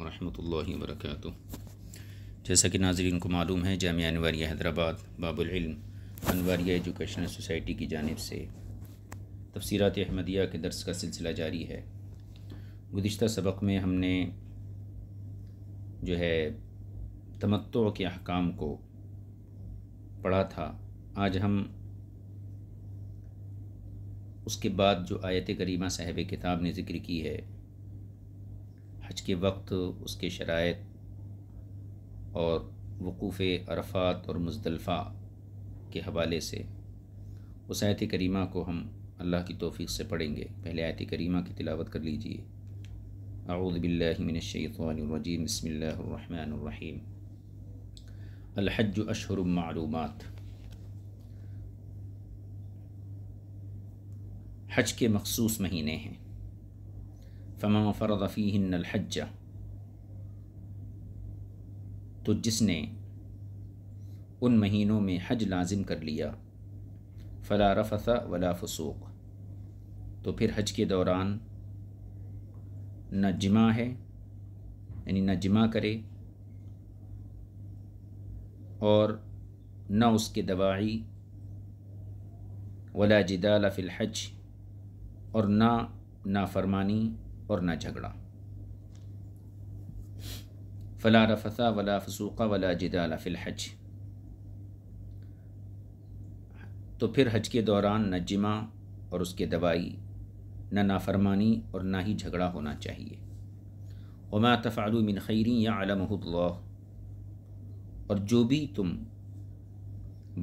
वरहमतुल्लाहि वबरकातुह। जैसा कि नाजरीन को मालूम है, जामिया अनवारिया हैदराबाद बाबुलम अनवारिया एजुकेशनल सोसाइटी की जानब से तफसीरत अहमदिया के दर्स का सिलसिला जारी है। गुज्त सबक में हमने जो है तमत्तो के अहकाम को पढ़ा था। आज हम उसके बाद जो आयत करीमा साहब किताब ने ज़िक्र की है हज के वक्त उसके शरात और वकूफ़ अरफात और मुजदलफ़ा के हवाले से उस आयत करीमा को हम अल्लाह की तोफ़ी से पढ़ेंगे। पहले आयत करीमा की तिलावत कर लीजिए। आऊदबिल्लिमिनशैतवानरजीम बसमीम अलहज अशहर मालूमात। हज के मखसूस महीने हैं। फ़मा फ़रदफ़ीहन्नहज तो जिसने उन महीनों में हज लाजिम कर लिया, फ़ला रफ़ा वला फसूक। तो फिर हज के दौरान न जिमा है, यानी न जिमा करे, और न उसके दवाई, वला जिदाल फ़िल हज, और ना नाफरमानी और ना झगड़ा। फ़ला रफ़ा वला फसूक़ा वला जिदाल फ़िल हज। तो फिर हज के दौरान न जिमा और उसके दवाई, न नाफरमानी और ना ही झगड़ा होना चाहिए। वमा तफ़ालू मिन खैरी या अलमल्ला और जो भी तुम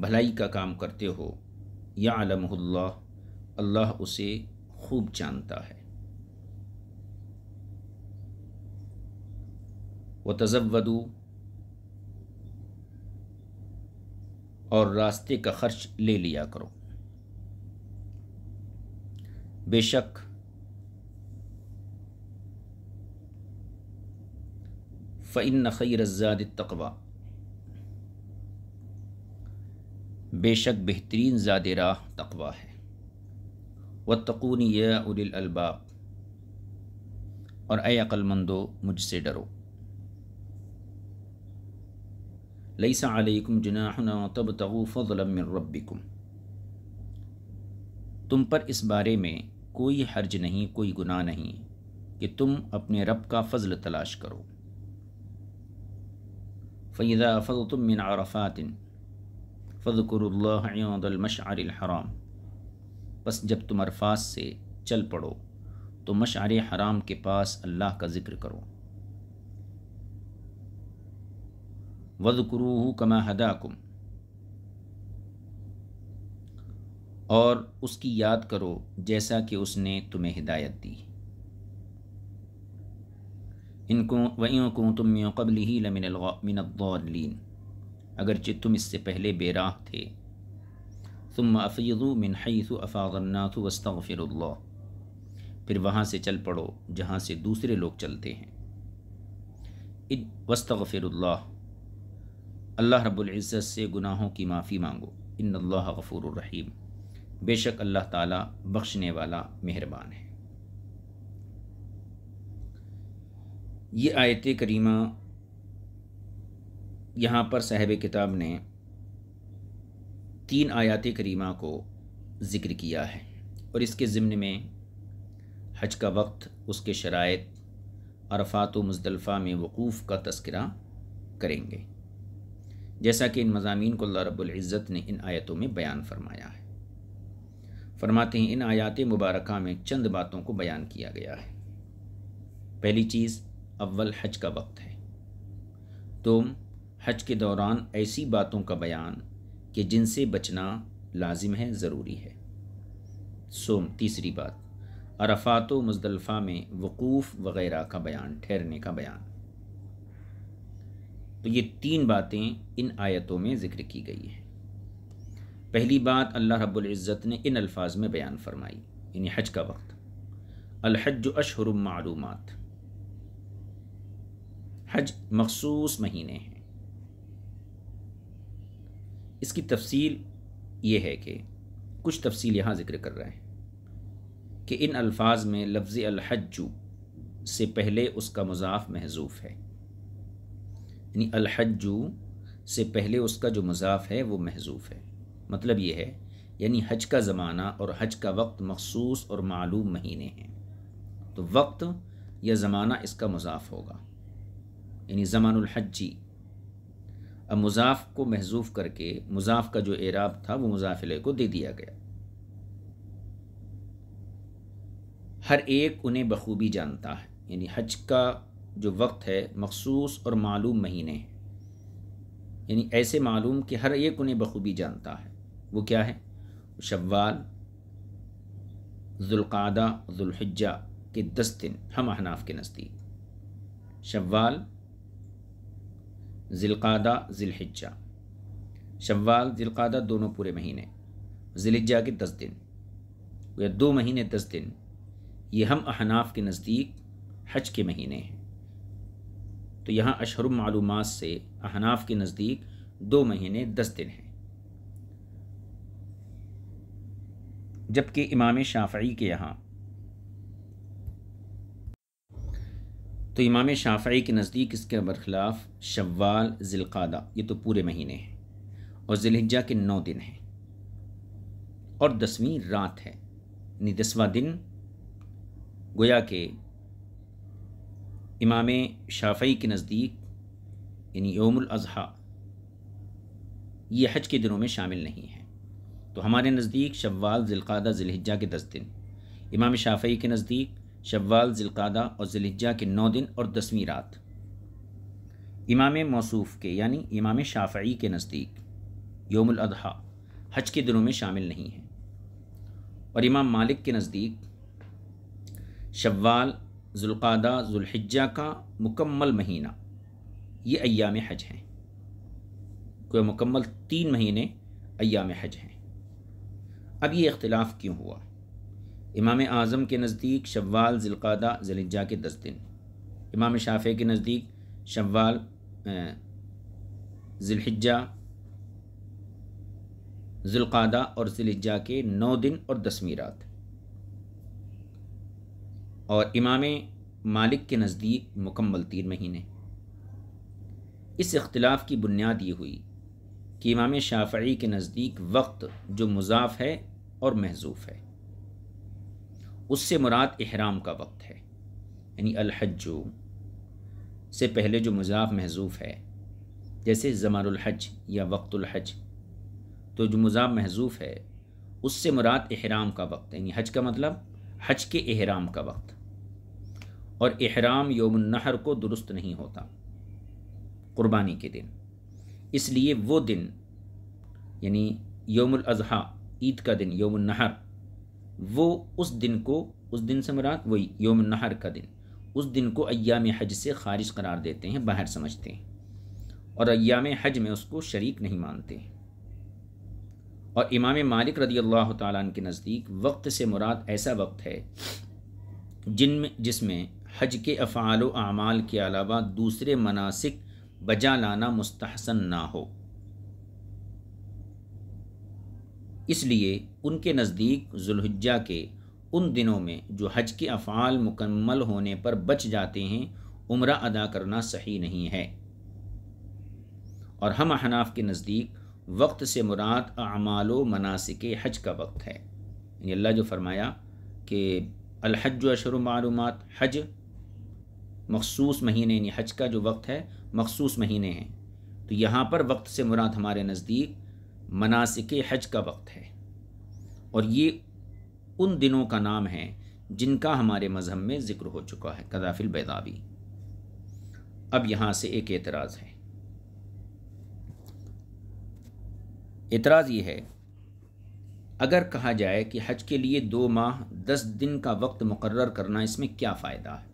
भलाई का काम करते हो या अलमल्ला अल्लाह उसे खूब जानता है। व तजवदू और रास्ते का खर्च ले लिया करो। बेशक फ़िन खैरज़ाद तकवा। बेशक बेहतरीन ज़ाद राह तकवा है। व तकूनी या उलबाब और अय अक्लमंदो मुझसे डरो। लईसा अलैकुम जुनाहन तब तगु फ़ज़लम रब्बिकुम तुम पर इस बारे में कोई हर्ज नहीं कोई गुनाह नहीं कि तुम अपने रब का फ़ज़ल तलाश करो फ़ैज़ा फ़ज़ तुम मिन आरफ़ातिन फ़ज़कुरुल्लाहमशर बस जब तुम अरफात से चल पड़ो तो मशार हराम के पास अल्लाह का ज़िक्र करो वज़कुरूहु कमा हदाकुम। और उसकी याद करो जैसा कि उसने तुम्हें हिदायत दी। इनको वहीं को तुम कबल ही लमिनद्दीन अगरचे तुम इससे पहले बेराह थे। तुम अफ़ीज़ु मिन हईसु अफ़ाज़न्नाथु वस्तफ़िरल्ला फिर वहाँ से चल पड़ो जहाँ से दूसरे लोग चलते हैं। इन वस्तफ़िरल्ला अल्लाह रब्बुल इज़्ज़त से गुनाहों की माफ़ी मांगो। इन अल्लाह बेशक अल्लाह ताला बख्शने वाला मेहरबान है। ये आयत करीमा यहाँ पर साहब किताब ने तीन आयात करीमा को ज़िक्र किया है और इसके ज़िम्न में हज का वक्त, उसके शरात अरफात मुजदलफ़ा में वकूफ़ का तस्करा करेंगे। जैसा कि इन मजामी को अल्लाह रब्बुल इज़्ज़त ने इन आयतों में बयान फरमाया है। फरमाते हैं, इन आयात मुबारक में चंद बातों को बयान किया गया है। पहली चीज़, अव्वल हज का वक्त है। तुम हज के दौरान ऐसी बातों का बयान कि जिनसे बचना लाजिम है, ज़रूरी है। सोम, तीसरी बात, अरफात मुजदलफ़ा में वकूफ़ वग़ैरह का बयान, ठहरने का बयान। तो ये तीन बातें इन आयतों में ज़िक्र की गई हैं। पहली बात, अल्लाह रब्बुल इज़्ज़त ने इन अल्फाज में बयान फरमाई, यानी हज का वक्त। अलहज अशहर मालूमात। हज मखसूस महीने हैं। इसकी तफसील ये है कि कुछ तफसील यहाँ ज़िक्र कर रहे हैं कि इन अल्फाज में लफ्ज़ अलहजू से पहले उसका मजाफ महजूफ है। यानी अलहजू से पहले उसका जो मजाफ है, वो महजूफ है। मतलब ये है, यानी हज का ज़माना और हज का वक्त मखसूस और मालूम महीने हैं। तो वक्त या ज़माना इसका मजाफ होगा। यानी ज़मानहजी अब मुजाफ को महजूफ करके, मुजाफ का जो एराब था, वो मुजाफिले को दे दिया गया। हर एक उन्हें बखूबी जानता है। यानी हज का जो वक्त है, मखसूस और मालूम महीने हैं। यानी ऐसे मालूम कि हर एक उन्हें बखूबी जानता है। वो क्या है? शव्वाल, जुल्क़ादा, जुल्हिज्जा के दस दिन हम अहनाफ के नज़दीक। शव्वाल, ज़िलक़ादा, ज़िलहिज्जा। शव्वाल, ज़िलक़ादा दोनों पूरे महीने। ज़िलहिज्जा के दस दिन या दो महीने, दस दिन, ये हम अहनाफ के नज़दीक हज के महीने हैं। तो यहाँ अशहर मालूम से अहनाफ के नज़दीक दो महीने दस दिन हैं। जबकि इमाम शाफ़ी के यहाँ। तो इमाम शाफ़ी के नज़दीक इसके बरखिलाफ़ शव्वाल, ज़िलक़ादा, ये तो पूरे महीने हैं और ज़िलहिजा के नौ दिन हैं। और दसवीं रात है, यानी दसवा दिन, गोया के इमाम शाफ़ी के नज़दीक, यानी योमुल अज़हा, ये हज के दिनों में शामिल नहीं है। तो हमारे नज़दीक शव्वाल, ज़िलक़ादा ज़िलहिजा के दस दिन। इमाम शाफ़ी के नज़दीक शव्वाल, ज़िलक़ादा और ज़िलहिजा के नौ दिन और दसवीं रात। इमाम मौसूफ़ के, यानी इमाम शाफ़ी के नज़दीक योमुल अदहा हज के दिनों में शामिल नहीं है। और इमाम मालिक के नज़दीक शव्वाल जुल्क़ादा, जुल्हिज्जा का मुकम्मल महीना। ये अयाम हज हैं। कोई मुकम्मल तीन महीने अयाम हज हैं। अब ये इख्तलाफ क्यों हुआ? इमाम आज़म के नज़दीक शव्वाल, ज़िलक़ादा, ज़िलहिज्जा के दस दिन। इमाम शाफ़े के नज़दीक शव्वाल ज़िलहिज्जा, ज़ुल्क़ादा और ज़िलहिज्जा के नौ दिन और दसवीं रात और इमाम मालिक के नज़दीक मुकम्मल तीन महीने। इस इख्तलाफ की बुनियाद ये हुई कि इमाम शाफ़ी के नज़दीक वक्त जो मुजाफ़ है और महजूफ़ है। उससे मुराद अहराम का वक्त है, यानी अलहजो से पहले जो मुजाफ महजूफ़ है, जैसे ज़मारहज या वक्तुलहज तो जो मुजाफ महजूफ़ है, उससे मुराद अहराम का वक्त है, यानी हज का मतलब हज के अहराम का वक्त। और एहराम योमनहर को दुरुस्त नहीं होता। क़ुरबानी के दिन। इसलिए वो दिन, यानी अज़हा, ईद का दिन योमनहर वो उस दिन को, उस दिन से मुराद वही योम नहर का दिन। उस दिन को अयाम हज से खारिज करार देते हैं, बाहर समझते हैं। और अयाम हज में उसको शरीक नहीं मानते। और इमाम मालिक रदी अल्लाह तन के नज़दीक वक्त से मुराद ऐसा वक्त है जिनमें, जिसमें हज के अफ़ाल अमाल के अलावा दूसरे मनासिक बजा लाना मुस्तहसन ना हो। इसलिए उनके नज़दीक जुल्हिज्जा के उन दिनों में जो हज के अफ़ाल मुकम्मल होने पर बच जाते हैं, उम्र अदा करना सही नहीं है। और हम अहनाफ के नज़दीक वक्त से मुराद अमाल मनासिक हज का वक्त है। अल्लाह जो फरमाया कि अलहज अशर मालूम हज मखसूस महीने, यानी हज का जो वक्त है, मखसूस महीने हैं। तो यहाँ पर वक्त से मुराद हमारे नज़दीक मनासिक हज का वक्त है। और ये उन दिनों का नाम है, जिनका हमारे मज़हब में ज़िक्र हो चुका है, कदाफिल बैदावी। अब यहाँ से एक एतराज़ है। एतराज़ ये है, अगर कहा जाए कि हज के लिए दो माह, दस दिन का वक्त मुकर करना इसमें क्या फ़ायदा है?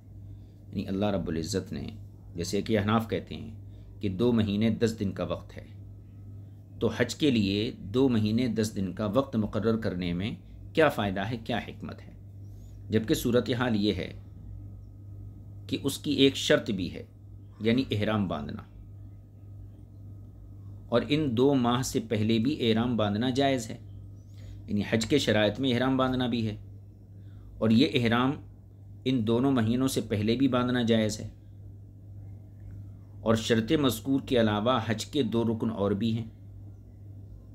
यानी अल्लाह रब्ज़त ने, जैसे कि अहनाफ कहते हैं कि दो महीने दस दिन का वक्त है। तो हज के लिए दो महीने दस दिन का वक्त मुकर करने में क्या फ़ायदा है, क्या हमत है? जबकि सूरत हाल ये है कि उसकी एक शर्त भी है, यानी एहराम बांधना। और इन दो माह से पहले भी एहराम बांधना जायज़ है। यानी हज के शरात में एहराम बांधना भी है। और ये एहराम इन दोनों महीनों से पहले भी बांधना जायज़ है। और शर्त मजकूर के अलावा हज के दो रुकन और भी हैं।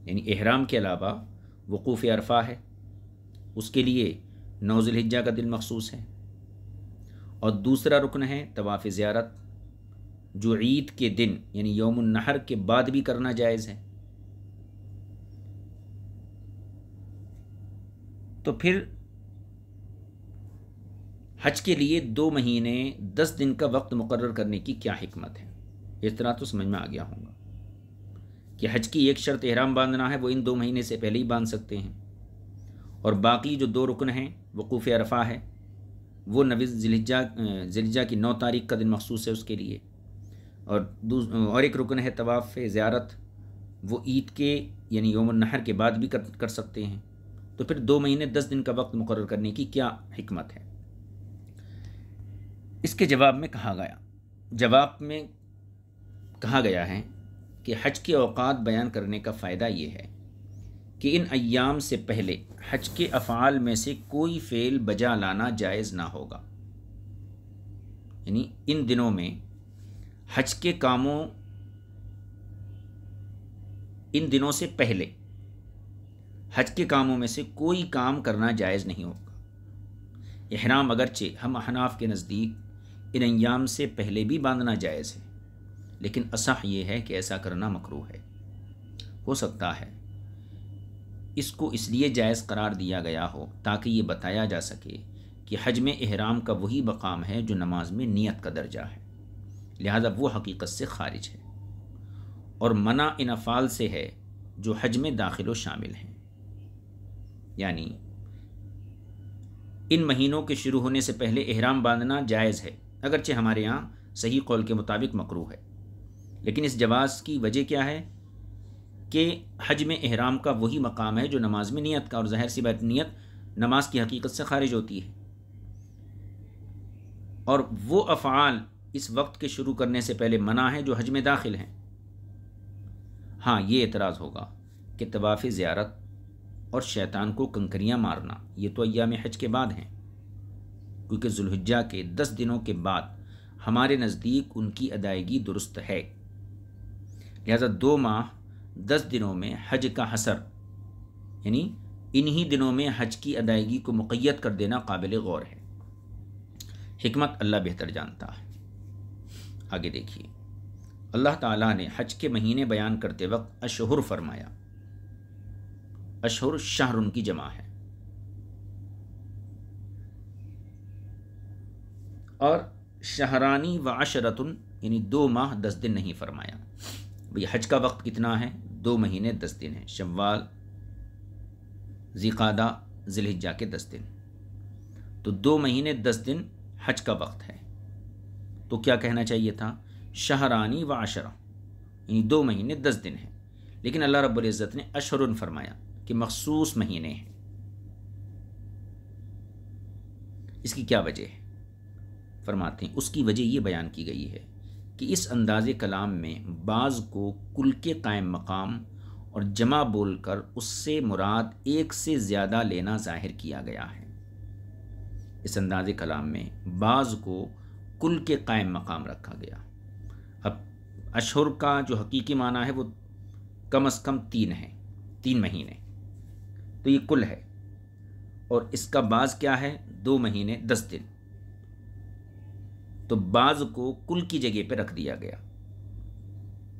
यानी एहराम के अलावा वकूफ़ अरफा है। उसके लिए नौजिलहिजा का दिन मखसूस है। और दूसरा रुकन है तवाफ़ ज़्यारत, जो ईद के दिन, यानी यौम नहर के बाद भी करना जायज़ है। तो फिर हज के लिए दो महीने, दस दिन का वक्त मुकर करने की क्या हमत है? इस तरह तो समझ में आ गया होगा कि हज की एक शर्त एहराम बांधना है, वो इन दो महीने से पहले ही बाँध सकते हैं। और बाकी जो दो रुकन हैं, वकूफ़ अरफा है, वो नवी जिलजा जिलजा की नौ तारीख का दिन मखसूस है उसके लिए। और और एक रुकन है तवाफ़, ज़्यारत, वो ईद के, यानी योम नहर के बाद भी कर कर सकते हैं। तो फिर दो महीने, दस दिन का वक्त मुकर करने की क्या हमत है? इसके जवाब में कहा गया। जवाब में कहा गया है कि हज के अवकात बयान करने का फ़ायदा ये है कि इन अयाम से पहले हज के अफ़ाल में से कोई फ़ेल बजा लाना जायज़ ना होगा। यानी इन दिनों में हज के कामों, इन दिनों से पहले हज के कामों में से कोई काम करना जायज़ नहीं होगा। एहराम अगरचे हम अहनाफ के नज़दीक इन अयाम से पहले भी बांधना जायज़ है। लेकिन असह ये है कि ऐसा करना मकरू है। हो सकता है इसको इसलिए जायज़ करार दिया गया हो ताकि ये बताया जा सके कि हज में एहराम का वही मकाम है जो नमाज़ में नीयत का दर्जा है। लिहाजा वो हकीकत से खारिज है। और मना इन अफ़ाल से है जो हज में दाखिल शामिल हैं। यानी इन महीनों के शुरू होने से पहले एहराम बांधना जायज़ है। अगरचे हमारे यहाँ सही कौल के मुताबिक मकरू है। लेकिन इस जवाज़ की वजह क्या है? कि हज में एहराम का वही मकाम है जो नमाज़ में नियत का, और जहर सी बात, नियत नमाज़ की हकीकत से खारिज होती है। और वो अफ़ाल इस वक्त के शुरू करने से पहले मना है जो हज में दाखिल हैं। हाँ ये एतराज़ होगा कि तवाफ़ ज़्यारत और शैतान को कंकरियाँ मारना, ये तो अयाम हज के बाद हैं। क्योंकि जुल्हिज्जा के दस दिनों के बाद हमारे नज़दीक उनकी अदायगी दुरुस्त है। लिहाजा दो माह दस दिनों में हज का हसर, यानी इन्हीं दिनों में हज की अदायगी को मुक़ैद कर देना काबिल गौर है। हमत अल्लाह बेहतर जानता है। आगे देखिए। अल्लाह ताला ने हज के महीने बयान करते वक्त अशहर फरमाया, अशहुर शहर उनकी जमा है। और शहरानी व अशरतुन यानी दो माह दस दिन नहीं फरमाया। भाई हज का वक्त कितना है? दो महीने दस दिन है। शव्वाल ज़िकादा जिलहिजा के दस दिन। तो दो महीने दस दिन हज का वक्त है। तो क्या कहना चाहिए था? शहरानी व अशरा यानी दो महीने दस दिन हैं। लेकिन अल्लाह रब्ज़त ने अशरुन फरमाया कि मखसूस महीने हैं। इसकी क्या वजह है? फरमाते हैं। उसकी वजह ये बयान की गई है कि इस अंदाज कलाम में बाज़ को कुल के कायम मकाम और जमा बोलकर उससे मुराद एक से ज़्यादा लेना ज़ाहिर किया गया है। इस अंदाज कलाम में बाज़ को कुल के कायम मकाम रखा गया। अब अशहर का जो हकीकी माना है वो कम अज़ कम तीन है, तीन महीने। तो ये कुल है और इसका बाज़ क्या है? दो महीने, दस दिन। तो बाज को कुल की जगह पर रख दिया गया।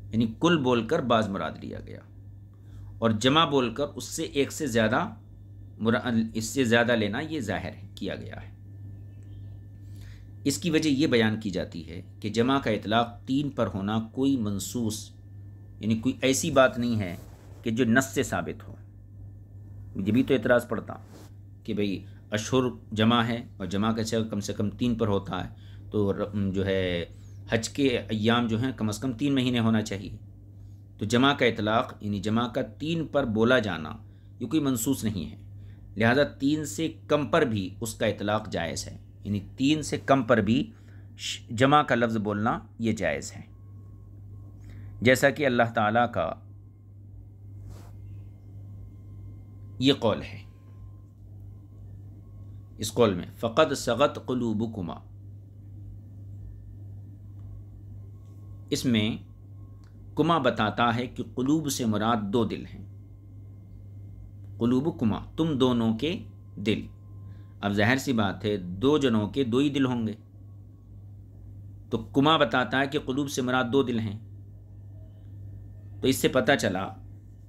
यानी कुल बोलकर बाज मुराद लिया गया। और जमा बोलकर उससे एक से ज़्यादा इससे ज़्यादा लेना ये ज़ाहिर किया गया है। इसकी वजह यह बयान की जाती है कि जमा का इतलाक़ तीन पर होना कोई मनसूस यानी कोई ऐसी बात नहीं है कि जो नस से साबित हो। ये भी तो एतराज़ पड़ता कि भाई अशुर जमा है और जमा का कम से कम तीन पर होता है। तो जो है, हज के अयाम जो हैं, कम अज़ कम तीन महीने होना चाहिए। तो जमा का इतलाक़, यानी जमा का तीन पर बोला जाना, ये कोई मनसूस नहीं है। लिहाजा तीन से कम पर भी उसका इतलाक़ जायज़ है। यानी तीन से कम पर भी जमा का लफ्ज़ बोलना, ये जायज़ है। जैसा कि अल्लाह ताला का ये कौल है। इस कौल में फ़कत सगत कुलूबुकुमा। इसमें कुमा बताता है कि कुलूब से मुराद दो दिल हैं। कुलूब कुमा, तुम दोनों के दिल। अब जहर सी बात है, दो जनों के दो ही दिल होंगे। तो कुमा बताता है कि कुलूब से मुराद दो दिल हैं। तो इससे पता चला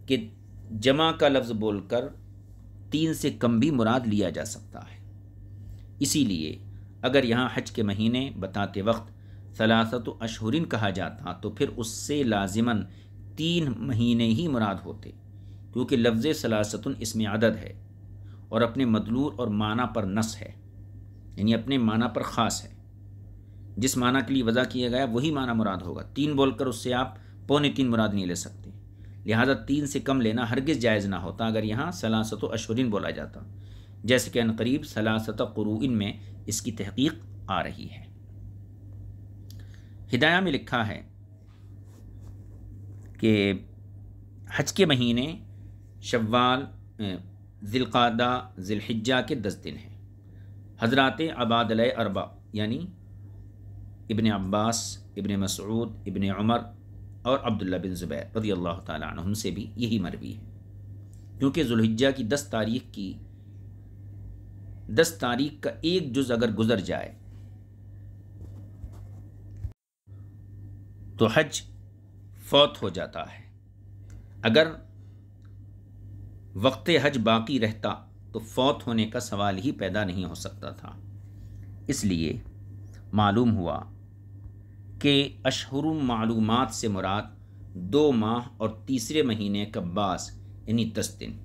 कि जमा का लफ्ज़ बोलकर तीन से कम भी मुराद लिया जा सकता है। इसीलिए अगर यहाँ हज के महीने बताते वक्त सलासत अशहरिन कहा जाता तो फिर उससे लाजिमन तीन महीने ही मुराद होते, क्योंकि लफ्ज़ सलासतुन इसमें आदद है, और अपने मदलूर और माना पर नस है, यानी अपने माना पर ख़ास है। जिस माना के लिए वज़ा किया गया, वही माना मुराद होगा। तीन बोलकर उससे आप पौने तीन मुराद नहीं ले सकते। लिहाजा तीन से कम लेना हरगिज़ जायज़ ना होता, अगर यहाँ सलासत अशहरिन बोला जाता। जैसे कि करीब सलासत क़ुरून में इसकी तहकीक आ रही है। हिदाया में लिखा है कि हज के महीने शव्वाल ज़िलक़ादा, ज़िलहिज्जा के दस दिन हैं। हज़रत अबादल अरबा, यानी इबन अब्बास, इबन मसऊद इबन उमर और अब्दुल्ला बिन ज़ुबैर रदी अल्लाह तम से भी यही मरवी है। क्योंकि जुल्हिज्जा की दस तारीख की, दस तारीख का एक जुज़ अगर गुज़र जाए तो हज फौत हो जाता है। अगर वक्त हज बाकी रहता तो फौत होने का सवाल ही पैदा नहीं हो सकता था। इसलिए मालूम हुआ कि अशहर मालूम से मुराद दो माह और तीसरे महीने का बास, यानी दस दिन।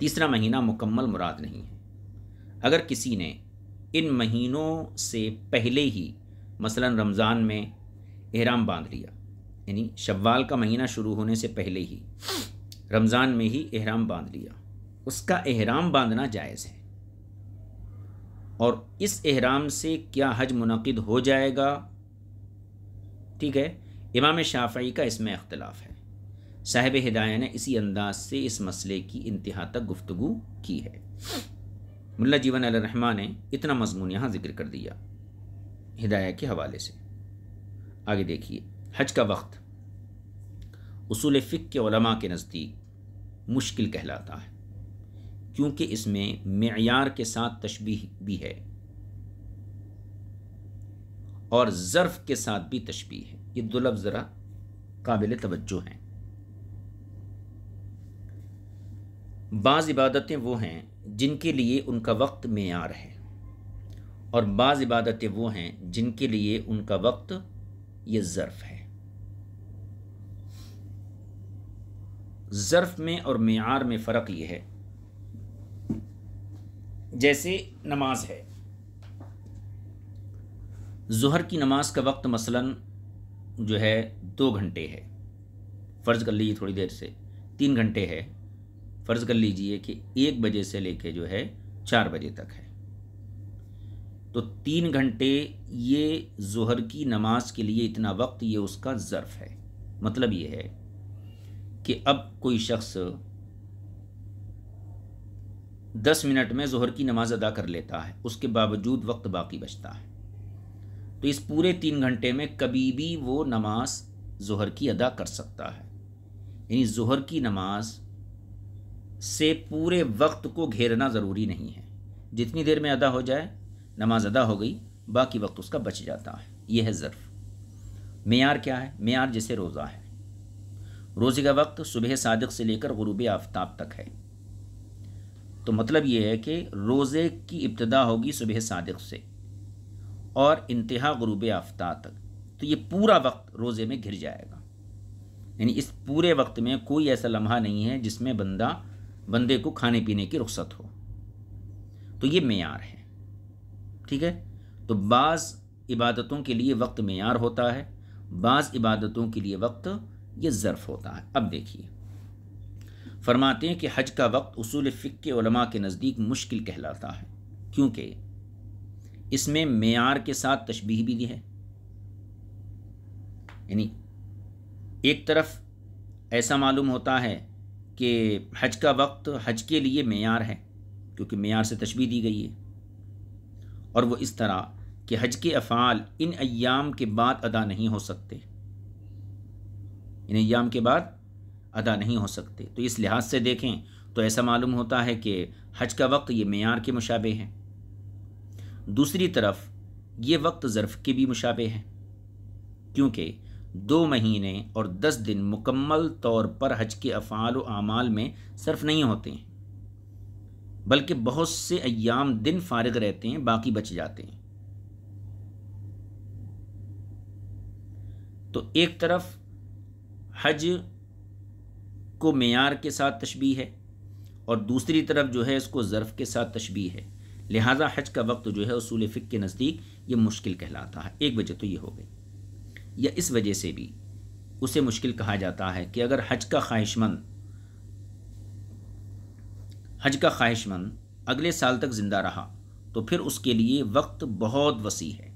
तीसरा महीना मुकम्मल मुराद नहीं है। अगर किसी ने इन महीनों से पहले ही, मसलन रमज़ान में एहराम बाँध लिया। यानी शव्वाल का महीना शुरू होने से पहले ही रमज़ान में ही एहराम बाँध लिया। उसका एहराम बांधना जायज़ है। और इस एहराम से क्या हज मुनद हो जाएगा? ठीक है, इमाम शाफी का इसमें अख्तिलाफ़ है। साहिब हिदाया ने इसी अंदाज से इस मसले की इंतहा तक गुफ्तु की है। मुल्ला जीवन रहमान ने इतना मजमून यहाँ ज़िक्र कर दिया हिदाया के हवाले से। आगे देखिए, हज का वक्त उसूल फ़िक के उलमा के नज़दीक मुश्किल कहलाता है, क्योंकि इसमें मैार के साथ तशबीह भी है और ज़र्फ़ के साथ भी तशबी है। ये दो लफ्ज़ ज़रा काबिल तवज्जो हैं। बाज़ इबादतें वो हैं जिनके लिए उनका वक्त मैार है और बाज़ इबादतें वो हैं जिनके लिए उनका वक्त ये ज़र्फ़ है। ज़र्फ़ में और मैार में फ़र्क ये है। जैसे नमाज़ है। ज़हर की नमाज़ का वक्त मसलन जो है दो घंटे है। फ़र्ज़ कर लीजिए थोड़ी देर से, तीन घंटे है। फ़र्ज़ कर लीजिए कि एक बजे से लेके जो है चार बजे तक है। तो तीन घंटे ये जहर की नमाज़ के लिए इतना वक्त, ये उसका ज़र्फ़ है। मतलब ये है कि अब कोई शख्स दस मिनट में जहर की नमाज़ अदा कर लेता है, उसके बावजूद वक्त बाकी बचता है। तो इस पूरे तीन घंटे में कभी भी वो नमाज़ जहर की अदा कर सकता है। यानी जहर की नमाज़ से पूरे वक्त को घेरना ज़रूरी नहीं है। जितनी देर में अदा हो जाए नमाज़ अदा हो गई, बाकी वक्त उसका बच जाता है। यह है ज़र्फ़। मैार क्या है? मैार जैसे रोज़ा है। रोज़े का वक्त सुबह सादक से लेकर गुरूब आफ्ताब तक है। तो मतलब ये है कि रोज़े की इब्तदा होगी सुबह सादक से और इंतहा गुरूब आफ्ताब तक। तो ये पूरा वक्त रोज़े में घिर जाएगा। यानी इस पूरे वक्त में कोई ऐसा लम्हा नहीं है जिसमें बंदा, बंदे को खाने पीने की रुख्सत हो। तो ये मैार है। ठीक है? तो बाज़ इबादतों के लिए वक्त मैार होता है, बाज़ इबादतों के लिए वक्त ये ज़र्फ़ होता है। अब देखिए। फरमाते हैं कि हज का वक्त उसूल फ़िक के उलमा के नज़दीक मुश्किल कहलाता है। क्योंकि इसमें मैार के साथ तशबीह भी दी है। यानी एक तरफ़ ऐसा मालूम होता है कि हज का वक्त हज के लिए मैार है, क्योंकि मैार से तशबी दी गई है। और वो इस तरह कि हज के अफ़ाल इन अयाम के बाद अदा नहीं हो सकते। इन अयाम के बाद अदा नहीं हो सकते। तो इस लिहाज से देखें तो ऐसा मालूम होता है कि हज का वक्त ये मैार के मुशाबे हैं। दूसरी तरफ़, ये वक्त ज़र्फ़ के भी मुशाबे हैं। क्योंकि दो महीने और दस दिन मुकम्मल तौर पर हज के अफ़ाल आमाल में सर्फ नहीं होते हैं। बल्कि बहुत से अयाम दिन फारग रहते हैं, बाकी बच जाते हैं। तो एक तरफ़ हज को मैार के साथ तशबी है और दूसरी तरफ़ जो है इसको ज़र्फ़ के साथ तशबी है। लिहाजा हज का वक्त जो है उसूल फ़िक के नज़दीक ये मुश्किल कहलाता है। एक वजह तो ये हो गई। या इस वजह से भी उसे मुश्किल कहा जाता है कि अगर हज का ख्वाहिशमंद हज का ख्वाहिशमंद अगले साल तक ज़िंदा रहा तो फिर उसके लिए वक्त बहुत वसी है।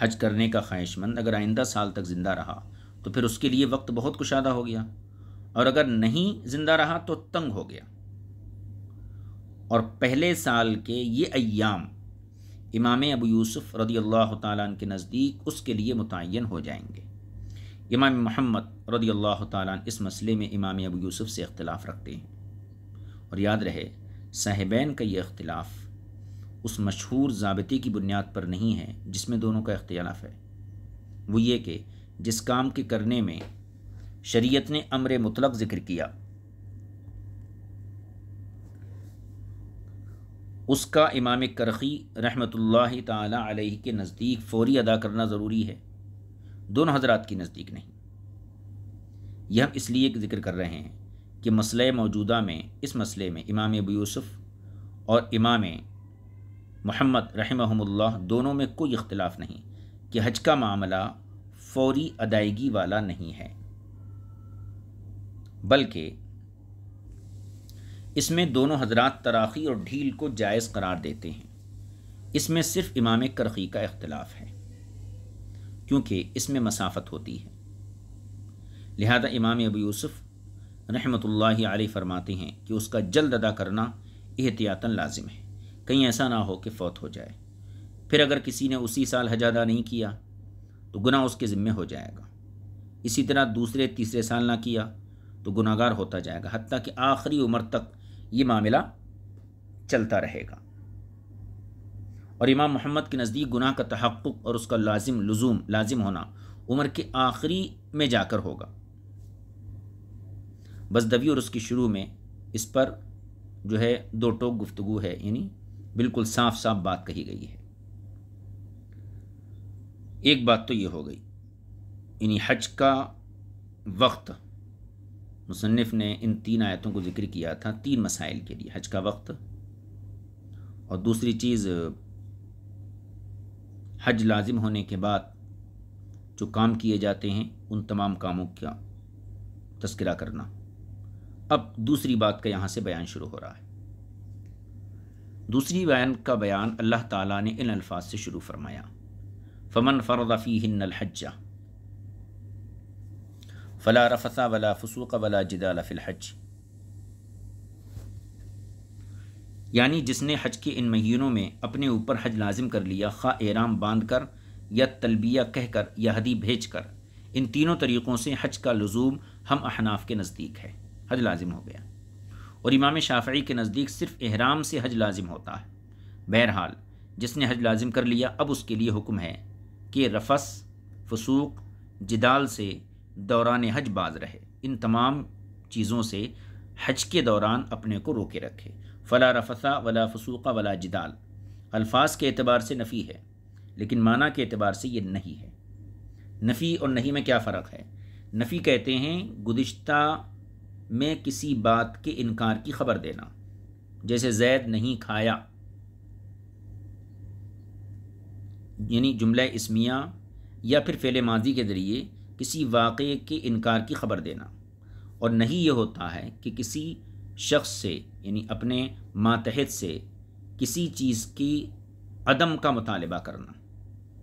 हज करने का ख्वाहिशमंद अगर आइंदा साल तक ज़िंदा रहा तो फिर उसके लिए वक्त बहुत कुशादा हो गया। और अगर नहीं ज़िंदा रहा तो तंग हो गया। और पहले साल के ये अयाम इमाम अबू यूसुफ रदी अल्लाह तन के नज़दीक उसके लिए मुतन हो जाएँगे। इमाम महमद रदी अल्लाह इस मसले में इमाम अबू यूसुफ से अख्तिलाफ़ रखते हैं। और याद रहे, साहिबैन का ये अख्तिलाफ़ उस मशहूर ज़ाबती की बुनियाद पर नहीं है जिसमें दोनों का अख्तिलाफ़ है। वो ये कि जिस काम के करने में शरीयत ने अमर मुतलक ज़िक्र किया, उसका इमाम करखी रहमतुल्लाह ताला के नज़दीक फौरी अदा करना ज़रूरी है। दोनों हजरात की नज़दीक नहीं। यह हम इसलिए ज़िक्र कर रहे हैं कि मसले मौजूदा में, इस मसले में, इमाम अबू यूसुफ़ और इमाम मोहम्मद रहमहुल्लाह दोनों में कोई इख्तलाफ नहीं कि हज का मामला फौरी अदायगी वाला नहीं है। बल्कि इसमें दोनों हजरात तराखी और ढील को जायज़ करार देते हैं। इसमें सिर्फ़ इमाम करखी का इख्तलाफ है, क्योंकि इसमें मसाफत होती है। लिहाजा इमाम अबू यूसुफ़ रहमतुल्लाह फरमाते हैं कि उसका जल्द अदा करना एहतियातन लाजिम है। कहीं ऐसा ना हो कि फौत हो जाए। फिर अगर किसी ने उसी साल हज अदा नहीं किया तो गुनाह उसके ज़िम्मे हो जाएगा। इसी तरह दूसरे, तीसरे साल ना किया तो गुनागार होता जाएगा हती कि आखिरी उम्र तक ये मामला चलता रहेगा। और इमाम मोहम्मद के नज़दीक गुनाह का तहक़ और उसका लाजिम, लजूम, लाजिम होना उम्र के आखिरी में जाकर होगा। बसदवी और उसकी शुरू में इस पर जो है दो टोक गुफ्तगु है, यानी बिल्कुल साफ़ साफ़ बात कही गई है। एक बात तो ये हो गई, यानी हज का वक्त मुसनफ़ ने इन तीन आयतों को ज़िक्र किया था तीन मसाइल के लिए, हज का वक्त, और दूसरी चीज़, हज लाजिम होने के बाद जो काम किए जाते हैं, उन तमाम कामों का तस्करा करना। अब दूसरी बात का यहाँ से बयान शुरू हो रहा है। दूसरी बयान का बयान अल्लाह ताला ने इन अल्फाज से शुरू फरमाया। फ़मन फ़रदफ़ी हज्जा। फ़ला रफ़सा वला फसूक वला जिदाल फ़िलहज यानी जिसने हज के इन महीनों में अपने ऊपर हज लाजिम कर लिया, खा एराम बाँध कर या तलबिया कहकर या हदी भेज कर इन तीनों तरीक़ों से हज का लजूम हम अहनाफ के नज़दीक है। हज लाजिम हो गया। और इमाम शाफ़ी के नज़दीक सिर्फ़ एहराम से हज लाजिम होता है। बहरहाल, जिसने हज लाजिम कर लिया, अब उसके लिए हुक्म है कि रफस, फसूक, जिदाल से दौरान हज बाज रहे। इन तमाम चीज़ों से हज के दौरान अपने को रोके रखे। फ़ला रफसा, वला फसूक़ा, वला जिदाल। अल्फाज के अतबार से नफ़ी है, लेकिन माना के अतबार से ये नहीं है। नफ़ी और नहीं में क्या फ़र्क है? नफ़ी कहते हैं गुज्त में किसी बात के इनकार की खबर देना। जैसे जैद नहीं खाया। यानी जुमला इसमिया या फिर फ़ेल माजी के ज़रिए किसी वाक़े के इनकार की खबर देना। और नहीं ये होता है कि किसी शख्स से, यानी अपने मातहत से किसी चीज़ की अदम का मुतालबा करना।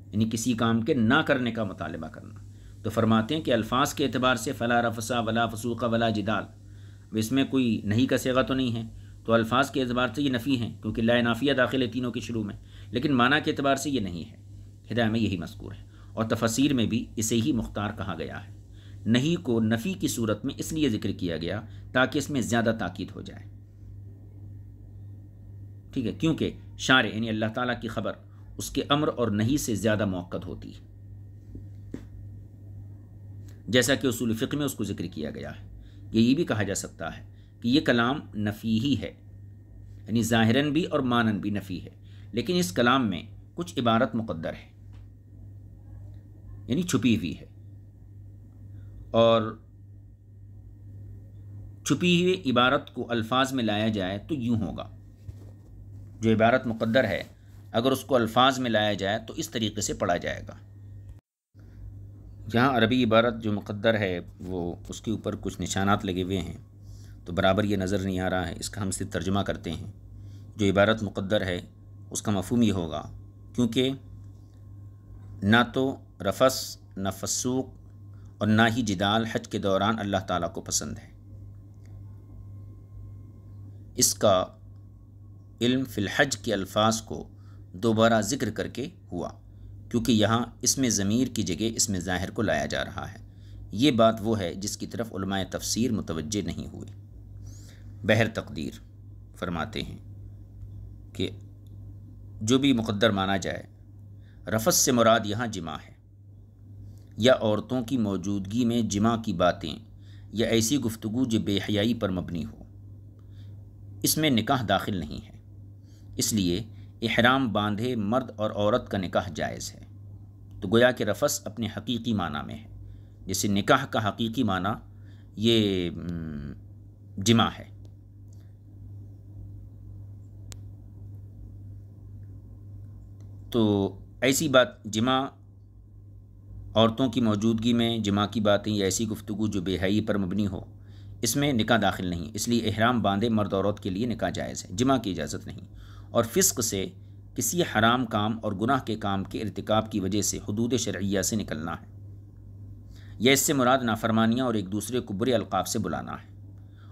यानी किसी काम के ना करने का मुतालबा करना। तो फरमाते हैं कि अल्फाज के अतबार से फ़ला रफसा, वला फसूक़ा, वला जिदाल। इसमें कोई नहीं का सेगा तो नहीं है। तो अल्फाज के अतबार से ये नफ़ी हैं, क्योंकि ला नाफिया दाखिल है तीनों के शुरू में। लेकिन माना के अतबार से ये नहीं है। हिदाय में यही मस्कूर है। और तफसीर में भी इसे ही मुख्तार कहा गया है। नहीं को नफ़ी की सूरत में इसलिए ज़िक्र किया गया ताकि इसमें ज़्यादा ताकीद हो जाए। ठीक है? क्योंकि शार, यानी अल्लाह ताला की ख़बर, उसके अम्र और नहीं से ज़्यादा मौक़द होती है। जैसा कि उसूल फ़िक्र में उसको ज़िक्र किया गया है ये भी कहा जा सकता है कि ये कलाम नफ़ी ही है, यानी ज़ाहिरन भी और मानन भी नफ़ी है, लेकिन इस कलाम में कुछ इबारत मुक़द्दर है, यानी छुपी हुई है। और छुपी हुई इबारत को अल्फाज में लाया जाए तो यूँ होगा, जो इबारत मुक़द्दर है, अगर उसको अल्फाज में लाया जाए तो इस तरीके से पढ़ा जाएगा। जहाँ अरबी इबारत जो मुक़द्दर है, वो उसके ऊपर कुछ निशानात लगे हुए हैं। तो बराबर ये नज़र नहीं आ रहा है, इसका हम सिर्फ़ तर्जमा करते हैं। जो इबारत मुक़द्दर है, उसका मफहम ये होगा, क्योंकि ना तो रफस, न फसूक और ना ही जिदाल हज के दौरान अल्लाह ताला को पसंद है। इसका इल्म फ़िलहज के अल्फाज को दोबारा ज़िक्र करके हुआ। क्योंकि यहाँ इसमें ज़मीर की जगह इसमें ज़ाहिर को लाया जा रहा है। ये बात वो है जिसकी तरफ़ तफसीर मुतवजह नहीं हुए। बहर तकदीर फरमाते हैं कि जो भी मुक़द्दर माना जाए, रफस से मुराद यहाँ जिमा है। या औरतों की मौजूदगी में जिमा की बातें या ऐसी गुफ्तु जो बेहयाई पर मबनी हो, इसमें निकाह दाखिल नहीं है। इसलिए इहराम बांधे मर्द और औरत का निकाह जायज़ है। तो गोया कि रफस अपने हकीकी माना में है। जैसे निकाह का हकीकी माना, ये जिमा है। तो ऐसी बात जिमा औरतों की मौजूदगी में, जिमा की बातें या ऐसी गुफ्तु जो बेहई पर मबनी हो, इसमें निका दाखिल नहीं। इसलिए एहराम बांधे मर्द औरत के लिए निका जायज़ है। जिमा की इजाज़त नहीं। और फ़िस्क से किसी हराम काम और गुनाह के काम के इरतकब की वजह से हदूद शर्या से निकलना है। यह इससे मुराद नाफरमानियाँ और एक दूसरे को बुरे अलकाब से बुलाना है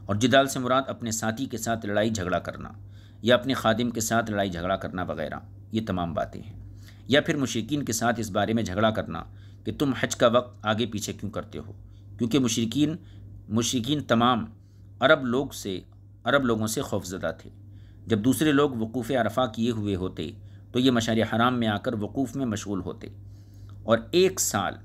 और जिदाल से मुराद अपने साथी के साथ लड़ाई झगड़ा करना या अपने खादिम के साथ लड़ाई झगड़ा करना वगैरह, ये तमाम बातें हैं। या फिर मुशरकिन के साथ इस बारे में झगड़ा करना कि तुम हज का वक्त आगे पीछे क्यों करते हो? क्योंकि मुशरकिन मुशरकिन तमाम अरब लोग से, अरब लोगों से खौफजदा थे। जब दूसरे लोग वकूफ़ अरफा किए हुए होते तो ये मशार हराम में आकर वकूफ़ में मशगूल होते। और एक साल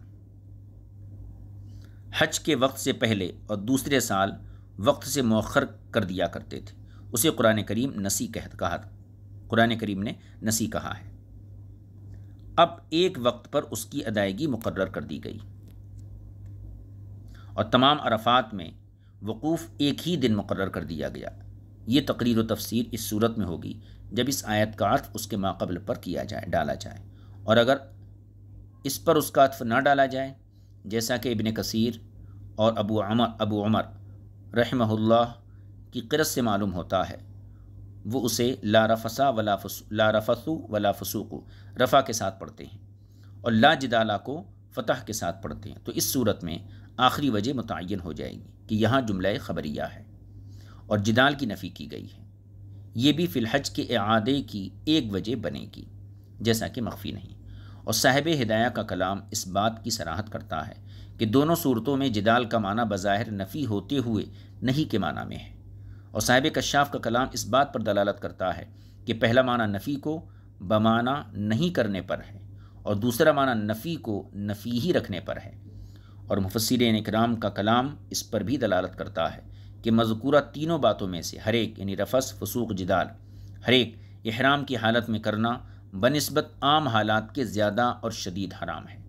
हज के वक्त से पहले और दूसरे साल वक्त से मौखर कर दिया करते थे। उसे कुरान करीम नसी कह, कहा, कुरान करीम ने नसी कहा है। अब एक वक्त पर उसकी अदायगी मुकर कर दी गई। और तमाम अरफात में वकूफ़ एक ही दिन मुकर कर दिया गया। ये तकरीर व तफसीर इस सूरत में होगी, जब इस आयत का अर्थ उसके माकबल पर किया जाए, डाला जाए। और अगर इस पर उसका अर्थ ना डाला जाए, जैसा कि इबन कसीर और अबू अमर अबू अमर रहमल्ला की किरत से मालूम होता है, वो उसे ला रफसा वला ला रफसु वला फसूक, रफ़ा के साथ पढ़ते हैं और ला जिदाला को फ़तह के साथ पढ़ते हैं। तो इस सूरत में आखिरी वजह मुतन हो जाएगी कि यहाँ जुमला खबरिया है। और जिदाल की नफ़ी की गई है। ये भी फ़िलहज के अदे की एक वजह बनेगी, जैसा कि मख्फी नहीं। और साहिब हिदाया का कलाम इस बात की सराहत करता है कि दोनों सूरतों में जिदाल का माना बज़ाहिर नफ़ी होते हुए नहीं के माना में है। और साहिब कशाफ का कलाम इस बात पर दलालत करता है कि पहला माना नफ़ी को बमाना नहीं करने पर है और दूसरा माना नफ़ी को नफ़ी ही रखने पर है। और मुफसर इकराम का कलाम इस पर भी दलालत करता है कि मज़कूरा तीनों बातों में से, हर एक, यानी रफस, फसूक, जिदाल, हर एक इहराम की हालत में करना बनस्बत आम हालात के ज़्यादा और शदीद हराम है।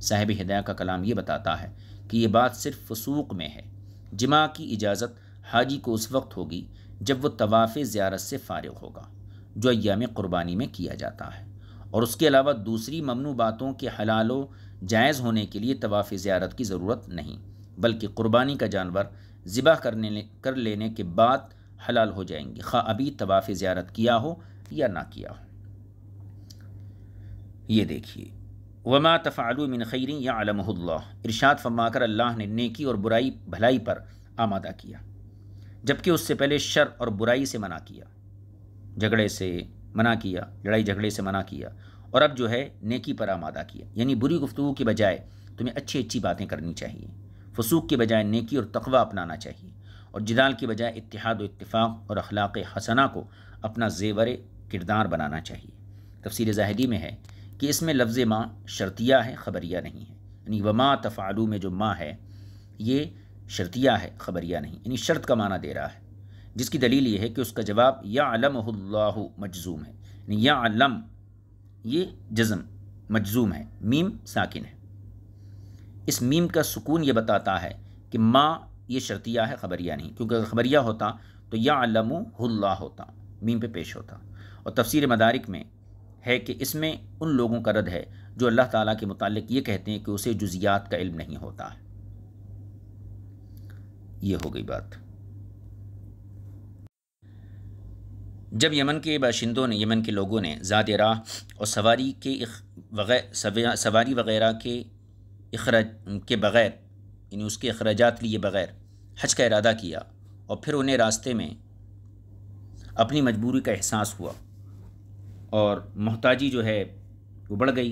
साहिब हिदाया का कलाम ये बताता है कि ये बात सिर्फ़ फसूक में है। जिमा की इजाज़त हाजी को उस वक्त होगी जब वह तवाफ़ ज़्यारत से फ़ारग होगा, जो अयाम क़ुरबानी में किया जाता है। और उसके अलावा दूसरी ममनू बातों के हलालो जायज़ होने के लिए तवाफ़ ज़्यारत की ज़रूरत नहीं, बल्कि क़ुरबानी का जानवर ज़िबा करने कर लेने के बाद हलाल हो जाएँगे। खा अभी तवाफ़ ज़्यारत किया हो या ना किया हो। ये देखिए, वमा तफ़ालू मिन खैरी या अलमल्ला इरशाद फरमा कर अल्लाह ने नेकी और बुराई, भलाई पर आमादा किया, जबकि उससे पहले शर और बुराई से मना किया, झगड़े से मना किया, लड़ाई झगड़े से मना किया, और अब जो है नेकी पर आमादा किया। यानी बुरी गुफ्तु के बजाय तुम्हें अच्छी अच्छी बातें करनी चाहिए। फसूक के बजाय नेकी और तकवा अपनाना चाहिए और जिदाल के बजाय इतिहाद इतफ़ाक़ और अखलाक हसना को अपना जेवर किरदार बनाना चाहिए। तफसीर ज़ाहदी में है कि इसमें लफ्ज़ माँ शर्तिया है, ख़बरिया नहीं है। यानी वमा तफ़ालू में जो माँ है, ये शर्तिया है, ख़बरिया नहीं। यानी शर्त का माना दे रहा है, जिसकी दलील ये है कि उसका जवाब या अलम मजजूम है। यानी या अलम ये जज़म, मजजूम है, मीम साकिन है। इस मीम का सुकून ये बताता है कि माँ ये शर्तिया है, ख़बरिया नहीं। क्योंकि अगर ख़बरिया होता तो या होता, मीम पे पेश होता। और तफसीर मदारिक में है कि इसमें उन लोगों का रद है, जो अल्लाह ताला के मुतालिक ये कहते हैं कि उसे जुजियात का इल्म नहीं होता है। ये हो गई बात। जब यमन के बाशिंदों ने, यमन के लोगों ने ज़ाद राह और सवारी के वगैर सवारी वगैरह के अखराज के बग़ैर, यानी उसके अखराज लिए बग़ैर हज का इरादा किया और फिर उन्हें रास्ते में अपनी मजबूरी का एहसास हुआ और मोहताजी जो है वो बढ़ गई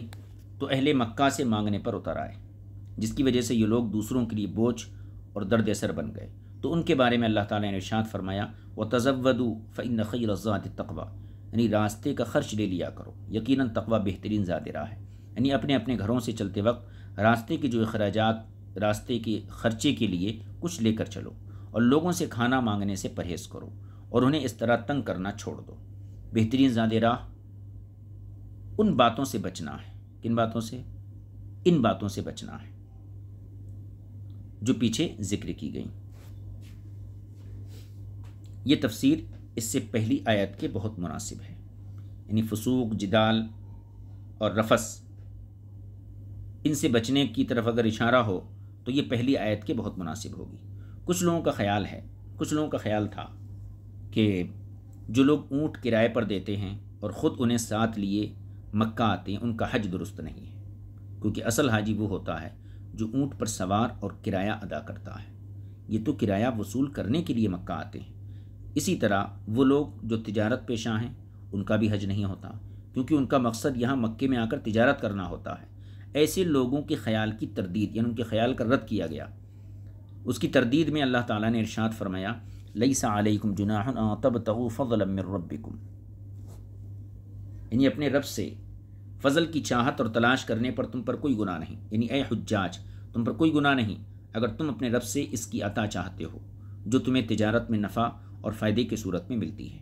तो अहले मक्का से मांगने पर उतर आए, जिसकी वजह से ये लोग दूसरों के लिए बोझ और दर्द असर बन गए। तो उनके बारे में अल्लाह ताला ने इरशाद फरमाया व तजवदू फ़ैन खैर तकवा यानी रास्ते का खर्च ले लिया करो। यकीनन तकवा बेहतरीन ज़्यादा रहा है। यानी अपने अपने घरों से चलते वक्त रास्ते के जो अखराज रास्ते के खर्चे के लिए कुछ लेकर चलो और लोगों से खाना मांगने से परहेज़ करो और उन्हें इस तरह तंग करना छोड़ दो। बेहतरीन ज़्यादा राह, उन बातों से बचना है। किन बातों से? इन बातों से बचना है, जो पीछे ज़िक्र की गई। ये तफसीर इससे पहली आयत के बहुत मुनासिब है। यानी फसूक, जिदाल और रफस इनसे बचने की तरफ़ अगर इशारा हो तो ये पहली आयत के बहुत मुनासिब होगी। कुछ लोगों का ख्याल है, कुछ लोगों का ख्याल था कि जो लोग ऊँट किराए पर देते हैं और ख़ुद उन्हें साथ लिए मक्का आते हैं, उनका हज दुरुस्त नहीं है। क्योंकि असल हाजी वो होता है जो ऊँट पर सवार और किराया अदा करता है। ये तो किराया वसूल करने के लिए मक्का आते हैं। इसी तरह वो लोग जो तिजारत पेशा हैं, उनका भी हज नहीं होता, क्योंकि उनका मकसद यहाँ मक्के में आकर तिजारत करना होता है। ऐसे लोगों के ख्याल की तरदीद, यानी उनके ख्याल का रद्द किया गया। उसकी तरदीद में अल्लाह ताला ने इरशाद फरमाया लई सलैकुम जुनाह तब तगु यानी अपने रब से फजल की चाहत और तलाश करने पर तुम पर कोई गुनाह नहीं। यानी ए हजाज तुम पर कोई गुनाह नहीं, अगर तुम अपने रब से इसकी अता चाहते हो, जो तुम्हें तिजारत में नफ़ा और फ़ायदे की सूरत में मिलती है।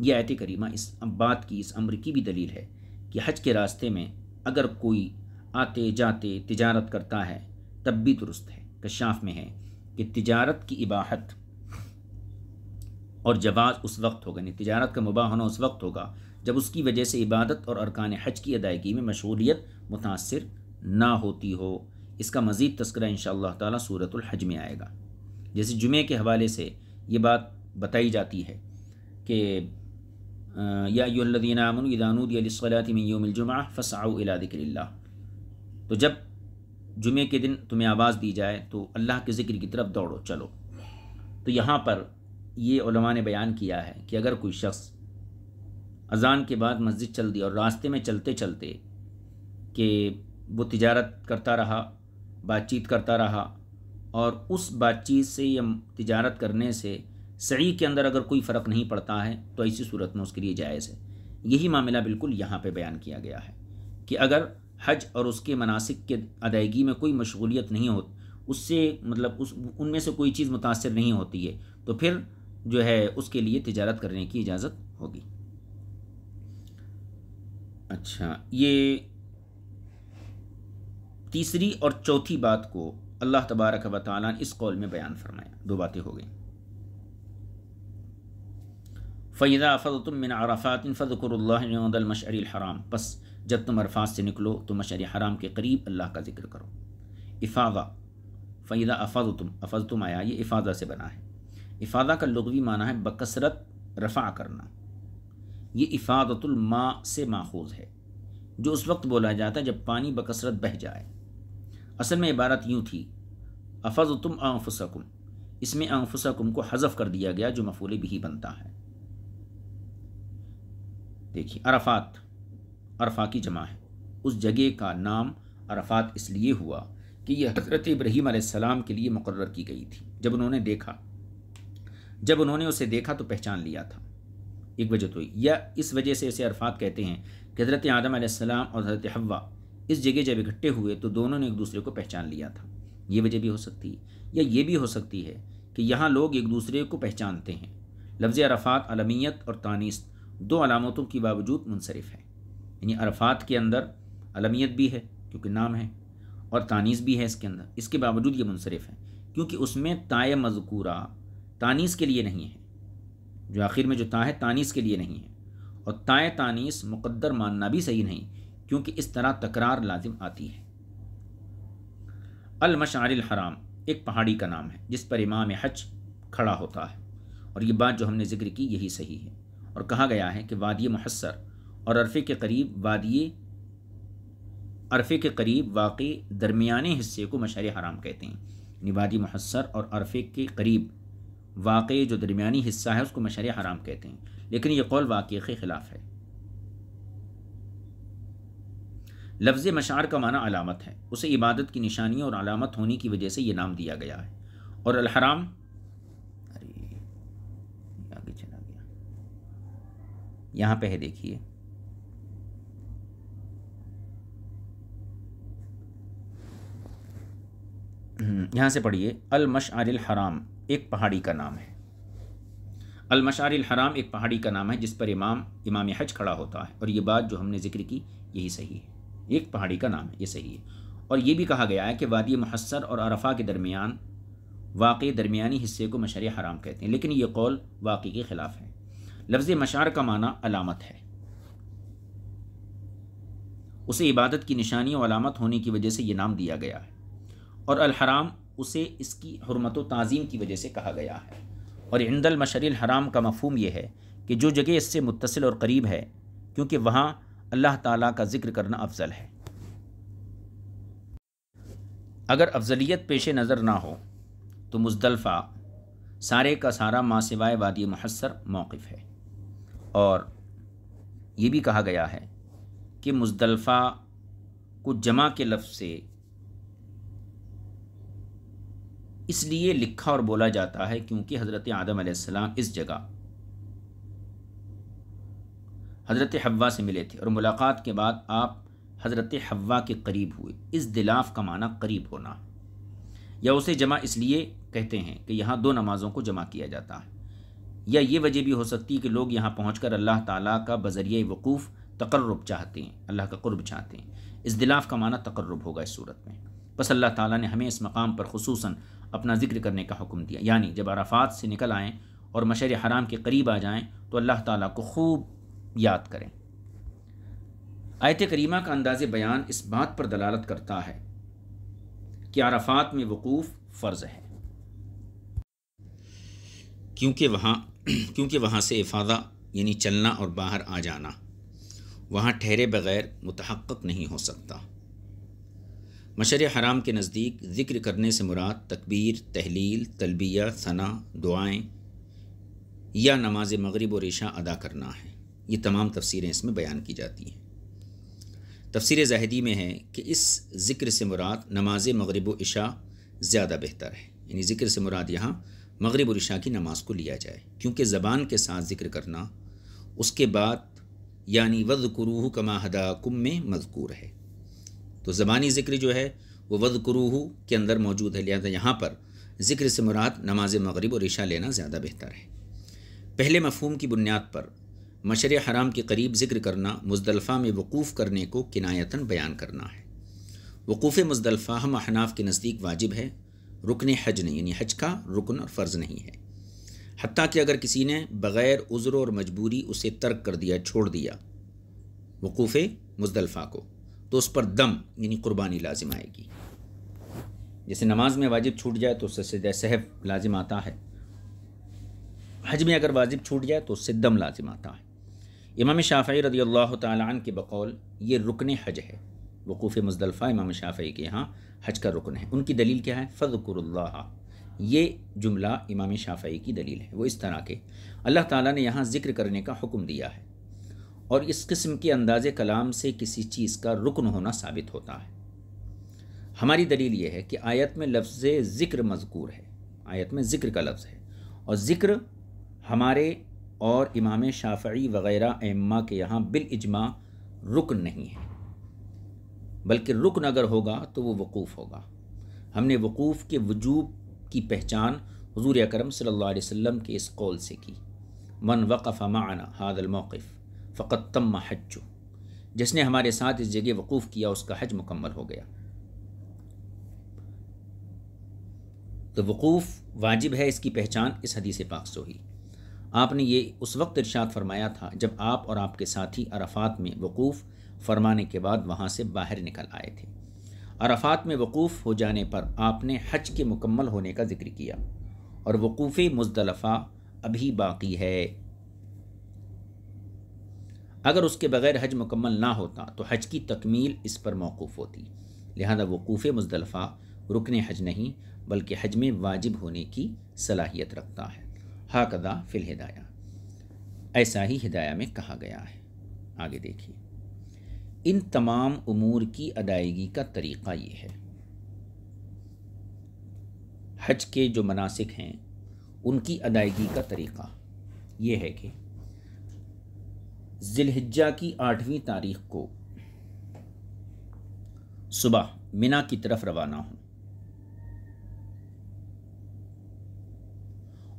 यह आयत करीमा इस बात की, इस अम्र की भी दलील है कि हज के रास्ते में अगर कोई आते जाते तिजारत करता है, तब भी दुरुस्त है कशाफ में है कि तिजारत की इबाहत और जवाज़ उस वक्त होगा। यानी तिजारत का मुबाह होना उस वक्त होगा जब उसकी वजह से इबादत और अरकान हज की अदायगी में मशगूलियत मुतासर ना होती हो। इसका मज़ीद तस्करा इन ताला सूरतुल में आएगा। जैसे जुमे के हवाले से ये बात बताई जाती है कि यादीनामदानूदियासलातमिलजुमा फ़साऊ दिक्र तो जब जुमे के दिन तुम्हें आवाज़ दी जाए तो अल्लाह के ज़िक्र की तरफ़ दौड़ो, चलो। तो यहाँ पर ये ने बयान किया है कि अगर कोई शख्स अज़ान के बाद मस्जिद चल दी और रास्ते में चलते चलते कि वो तिजारत करता रहा, बातचीत करता रहा और उस बातचीत से या तिजारत करने से सही के अंदर अगर कोई फ़र्क नहीं पड़ता है तो ऐसी सूरत में उसके लिए जायज़ है। यही मामला बिल्कुल यहाँ पे बयान किया गया है कि अगर हज और उसके मनासिक के अदायगी में कोई मशगूलियत नहीं हो उससे मतलब उस, उनमें से कोई चीज़ मुतासर नहीं होती है तो फिर जो है उसके लिए तिजारत करने की इजाज़त होगी। अच्छा ये तीसरी और चौथी बात को अल्लाह तबारक व इस कौल में बयान फरमाया। दो बातें हो गई। फ़ैदा फ़तुम मिन अरफ़ात फ़दकुरमशर हराम। बस जब तुम अरफात से निकलो तो मशर हराम के करीब अल्लाह का ज़िक्र करो। इफ़ादा फ़ैदा अफ़ज़ तुम अफ़ज़ तुम आया, ये इफ़ादा से बना है। इफ़ादा का लगवी माना है बकसरत रफ़ा करना। ये इफ़ादतुलमा से माखूज है, जो उस वक्त बोला जाता है जब पानी बकसरत बह जाए। असल में इबारत यूँ थी अफ़ज़ तुम आफसकुम इसमें अनफुसकुम को हज़फ कर दिया गया, जो मफूल भी बनता है। देखिए, अरफात अरफा की जमा है। उस जगह का नाम अरफात इसलिए हुआ कि यह हज़रत इब्राहीम आसमाम के लिए मुकर की गई थी। जब उन्होंने देखा, जब उन्होंने उसे देखा तो पहचान लिया था। एक वजह तो या इस वजह से इसे अरफात कहते हैं कि हज़रत आदम आसमाम और हज़रत हवा इस जगह जब इकट्ठे हुए तो दोनों ने एक दूसरे को पहचान लिया था। ये वजह भी हो सकती है या ये भी हो सकती है कि यहाँ लोग एक दूसरे को पहचानते हैं। लफ्ज़ अरफात अलमियत और तानीस दो अलामतों के बावजूद मुनसरफ है। यानी अरफात के अंदर अलमियत भी है, क्योंकि नाम है, और तानीस भी है इसके अंदर। इसके बावजूद ये मुनसरफ है, क्योंकि उसमें ताय मजकूरा तानीस के लिए नहीं है। जो आखिर में जो ता है, तानीस के लिए नहीं है। और ताय तानीस मुकद्दर मानना भी सही नहीं, क्योंकि इस तरह तकरार लाजिम आती है। अलमशार हराम, एक पहाड़ी का नाम है, जिस पर इमाम हज खड़ा होता है। और ये बात जो हमने ज़िक्र की, यही सही है। और कहा गया है कि वादी मुहसर और अरफ़े के करीब वादी अरफ़े के करीब वाकई दरमियाने हिस्से को मशर हराम कहते हैं। निवादी महसर और अरफ़े के करीब वाकई जो दरमियानी हिस्सा है, उसको मशर हराम कहते हैं। लेकिन यह कौल वाक़ के ख़िलाफ़ है। लफ्ज़ मशार का माना अलामत है। उसे इबादत की निशानी और अलामत होने की वजह से ये नाम दिया गया है। और अलहराम, अरे आगे चला गया। यहाँ पे है, देखिए। यहाँ से पढ़िए अलमशार हराम, एक पहाड़ी का नाम है। अलमशार हराम एक पहाड़ी का नाम है, जिस पर इमाम इमाम हज खड़ा होता है। और ये बात जो हमने ज़िक्र की, यही सही है। एक पहाड़ी का नाम है, ये सही है। और ये भी कहा गया है कि वादी महसर और अरफा के दरमियान, वाक़ दरमियानी हिस्से को मशर हराम कहते हैं। लेकिन ये कौल वाक़ के ख़िलाफ़ है। लफ्ज़ मशार का माना अलामत है। उसे इबादत की निशानी और अलामत होने की वजह से ये नाम दिया गया है। और अलहराम उसे इसकी हरमत, तज़ीम की वजह से कहा गया है। और इंदल मशर हराम का मफहम यह है कि जो जगह इससे मुतसिल और करीब है, क्योंकि वहाँ अल्लाह ताला का ज़िक्र करना अफजल है। अगर अफजलियत पेश नज़र ना हो तो मुजदलफ़ा सारे का सारा माँ सिवाय वादी महसर मौक़ है। और ये भी कहा गया है कि मुजदलफ़ा को जमा के लफ्ज़ से इसलिए लिखा और बोला जाता है क्योंकि हज़रत आदम आसमाम इस जगह हज़रत हवा से मिले थे और मुलाकात के बाद आप हज़रत हवा के करीब हुए। इस दिलाफ का माना करीब होना। या उसे जमा इसलिए कहते हैं कि यहाँ दो नमाज़ों को जमा किया जाता है। या ये वजह भी हो सकती है कि लोग यहाँ पहुँच कर अल्लाह ताला का बजरिए वकूफ़ तकर्रब चाहते हैं, अल्लाह का कुर्ब चाहते हैं। इस दिलाफ का माना तकर्रब होगा इस सूरत में। बस अल्लाह ताला ने हमें इस मकाम पर खसूस अपना ज़िक्र करने का हुक्म दिया। यानी जब अराफात से निकल आएँ और मशर हराम के करीब आ जाएँ तो अल्लाह ताला को खूब याद करें। आयत करीमा का अंदाज बयान इस बात पर दलालत करता है कि अरफात में वकूफ़ फ़र्ज़ है। क्योंकि वहाँ क्योंकि वहाँ से इफ़ादा, यानी चलना और बाहर आ जाना, वहाँ ठहरे बग़ैर मुतहक़ नहीं हो सकता। मशर हराम के नज़दीक ज़िक्र करने से मुराद तकबीर, तहलील, तलबिया, सना, दुआएँ या नमाज़ मगरिब और ईशा अदा करना है। ये तमाम तफसीरें इसमें बयान की जाती हैं। तफसीर जाहिदी में है कि इस ज़िक्र से मुराद नमाज़ मगरब इशा ज़्यादा बेहतर है। यानी ज़िक्र से मुराद यहाँ मगरब और इशा की नमाज़ को लिया जाए। क्योंकि ज़बान के साथ ज़िक्र करना उसके बाद यानी वद करूह कमा हदा कुम में मजकूर है। तो ज़बानी ज़िक्र जो है, वो वद करूह के अंदर मौजूद है, लिहाजा यहाँ पर ज़िक्र से मुराद नमाज़ मगरब और इशा लेना ज़्यादा बेहतर है। पहले मफहूम की बुनियाद पर मशर हराम के करीब ज़िक्र करना, मुजदलफ़ा में वकूफ़ करने को किनायतन बयान करना है। वकूफ़ मुजदलफ़ा हम अहनाफ के नज़दीक वाजिब है, रुकन हज नहीं, यानी हज का रुकन और फ़र्ज़ नहीं है। हती कि अगर किसी ने बग़ैर उज़्र और मजबूरी उसे तर्क कर दिया, छोड़ दिया वकूफ़ मुजदलफ़ा को तो उस पर दम, यानी क़ुरबानी लाजिम आएगी। जैसे नमाज़ में वाजिब छूट जाए तो उससे सहब लाजिम आता है। हज में अगर वाजिब छूट जाए तो उससे दम लाजिम आता है। इमाम शाफ़ी रदी अल्लाह तन के बकौल, ये रुकन हज है। वकूफ़ मुजदलफ़ा इमाम शाफ़ी के यहाँ हज का रुकन है। उनकी दलील क्या है? फ़ज़कुरल्ला ये जुमला इमाम शाफ़ी की दलील है। वो इस तरह के। अल्लाह ताला ने यहाँ ज़िक्र करने का हुक्म दिया है। और इस किस्म के अंदाज कलाम से किसी चीज़ का रुकन होना साबित होता है। हमारी दलील ये है कि आयत में लफ्ज़ ज़िक्र मज़कूर है। आयत में ज़िक्र का लफ्ज़ है। और ज़िक्र हमारे और इमाम शाफ़ी वग़ैरह एम्मा के यहाँ बिल इजमा रुकन नहीं है। बल्कि रुकन अगर होगा तो वो वकूफ़ होगा। हमने वकूफ़ के वजूब की पहचान हजूर अक्रम अलैहि वसल्लम के इस कौल से की। मन वक़फ़ माना हादल मौक़ फ़कत तम हज जिसने हमारे साथ इस जगह वकूफ़ किया, उसका हज मुकम्मल हो गया। तो वकूफ़ वाजिब है इसकी पहचान इस हदीस पाक से हुई आपने ये उस वक्त इरशाद फरमाया था, जब आप और आपके साथी अरफात में वकूफ़ फरमाने के बाद वहाँ से बाहर निकल आए थे। अरफात में वकूफ़ हो जाने पर आपने हज के मुकम्मल होने का ज़िक्र किया। और वकूफ़ मुजदलफ़ा अभी बाकी है। अगर उसके बगैर हज मुकम्मल ना होता तो हज की तकमील इस पर मौकूफ़ होती। लिहाजा वकूफ़ मुजदलफ़ा रुकन हज नहीं, बल्कि हज में वाजिब होने की सलाहियत रखता है। हाकदा फिल हिदाया। ऐसा ही हिदाया में कहा गया है। आगे देखिए। इन तमाम उमूर की अदायगी का तरीक़ा ये है। हज के जो मनासिक हैं, उनकी अदायगी का तरीक़ा ये है कि जिलहिज्जा की आठवीं तारीख को। सुबह मिना की तरफ़ रवाना हों।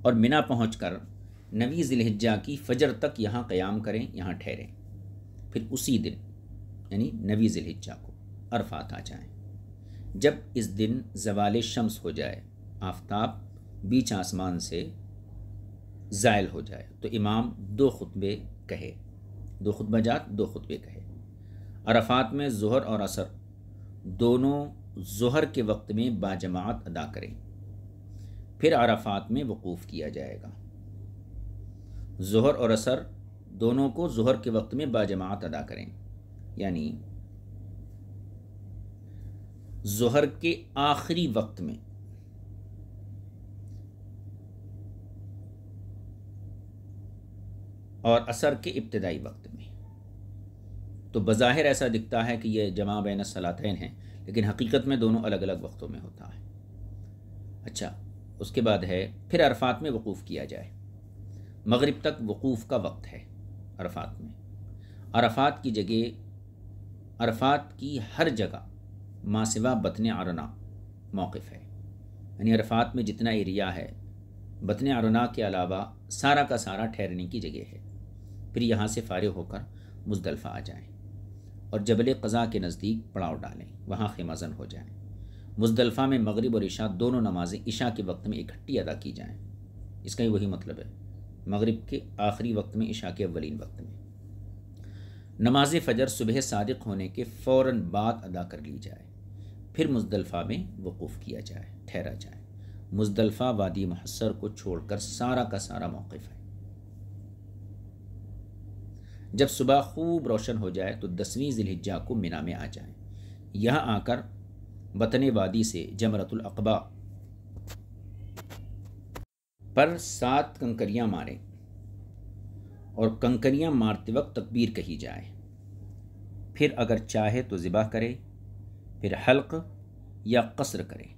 और मिना पहुंचकर नवी जिलहिज्जा की फजर तक यहाँ क़याम करें, यहाँ ठहरें। फिर उसी दिन, यानी नवी जिलहिज्जा को अरफात आ जाएँ। जब इस दिन जवाल शम्स हो जाए, आफताब बीच आसमान से ज़ायल हो जाए तो इमाम दो खुतबे कहे दो खुतबा जात, दो खुतबे कहे। अरफात में जहर और असर, दोनों जहर के वक्त में बाजमात अदा करें। फिर अरफात में वकूफ़ किया जाएगा। जहर और असर, दोनों को जहर के वक्त में बाजमात अदा करें। यानी जहर के आखिरी वक्त में और असर के इब्तदाई वक्त में। तो बज़ाहिर ऐसा दिखता है कि यह जमा बैन सलातैन है, लेकिन हकीकत में दोनों अलग अलग वक्तों में होता है। अच्छा उसके बाद है, फिर अरफात में वकूफ़ किया जाए। मगरिब तक वकूफ़ का वक्त है अरफात में। अरफात की जगह, अरफात की हर जगह मासिवा बतन अरना मौक़ है। यानी अरफात में जितना एरिया है, बतन अरना के अलावा सारा का सारा ठहरने की जगह है। फिर यहाँ से फारिग होकर मुजदलफ़ा आ जाएँ और जबल क़ज़ा के नज़दीक पड़ाव डालें, वहाँ खेमज़न हो जाएँ। मुजदलफ़ा में मगरिब और इशा दोनों नमाज़ें इशा के वक्त में इकट्ठी अदा की जाएँ। इसका ही वही मतलब है, मगरिब के आखिरी वक्त में, इशा के अवलिन वक्त में। नमाज़ फ़जर सुबह सादिक होने के फ़ौर बाद अदा कर ली जाए, फिर मुजदलफ़ा में वकूफ़ किया जाए, ठहरा जाए। मुजदलफ़ा वादी महसर को छोड़कर सारा का सारा मौक़ है। जब सुबह खूब रोशन हो जाए तो दसवीं जिलहिजा को मिना में आ जाए। यहाँ आकर बतन वादी से जमरतुल अकबा पर सात कंकरियाँ मारें और कंकरियाँ मारते वक्त तकबीर कही जाए। फिर अगर चाहे तो ज़िबा करे, फिर हल्क या कसर करे।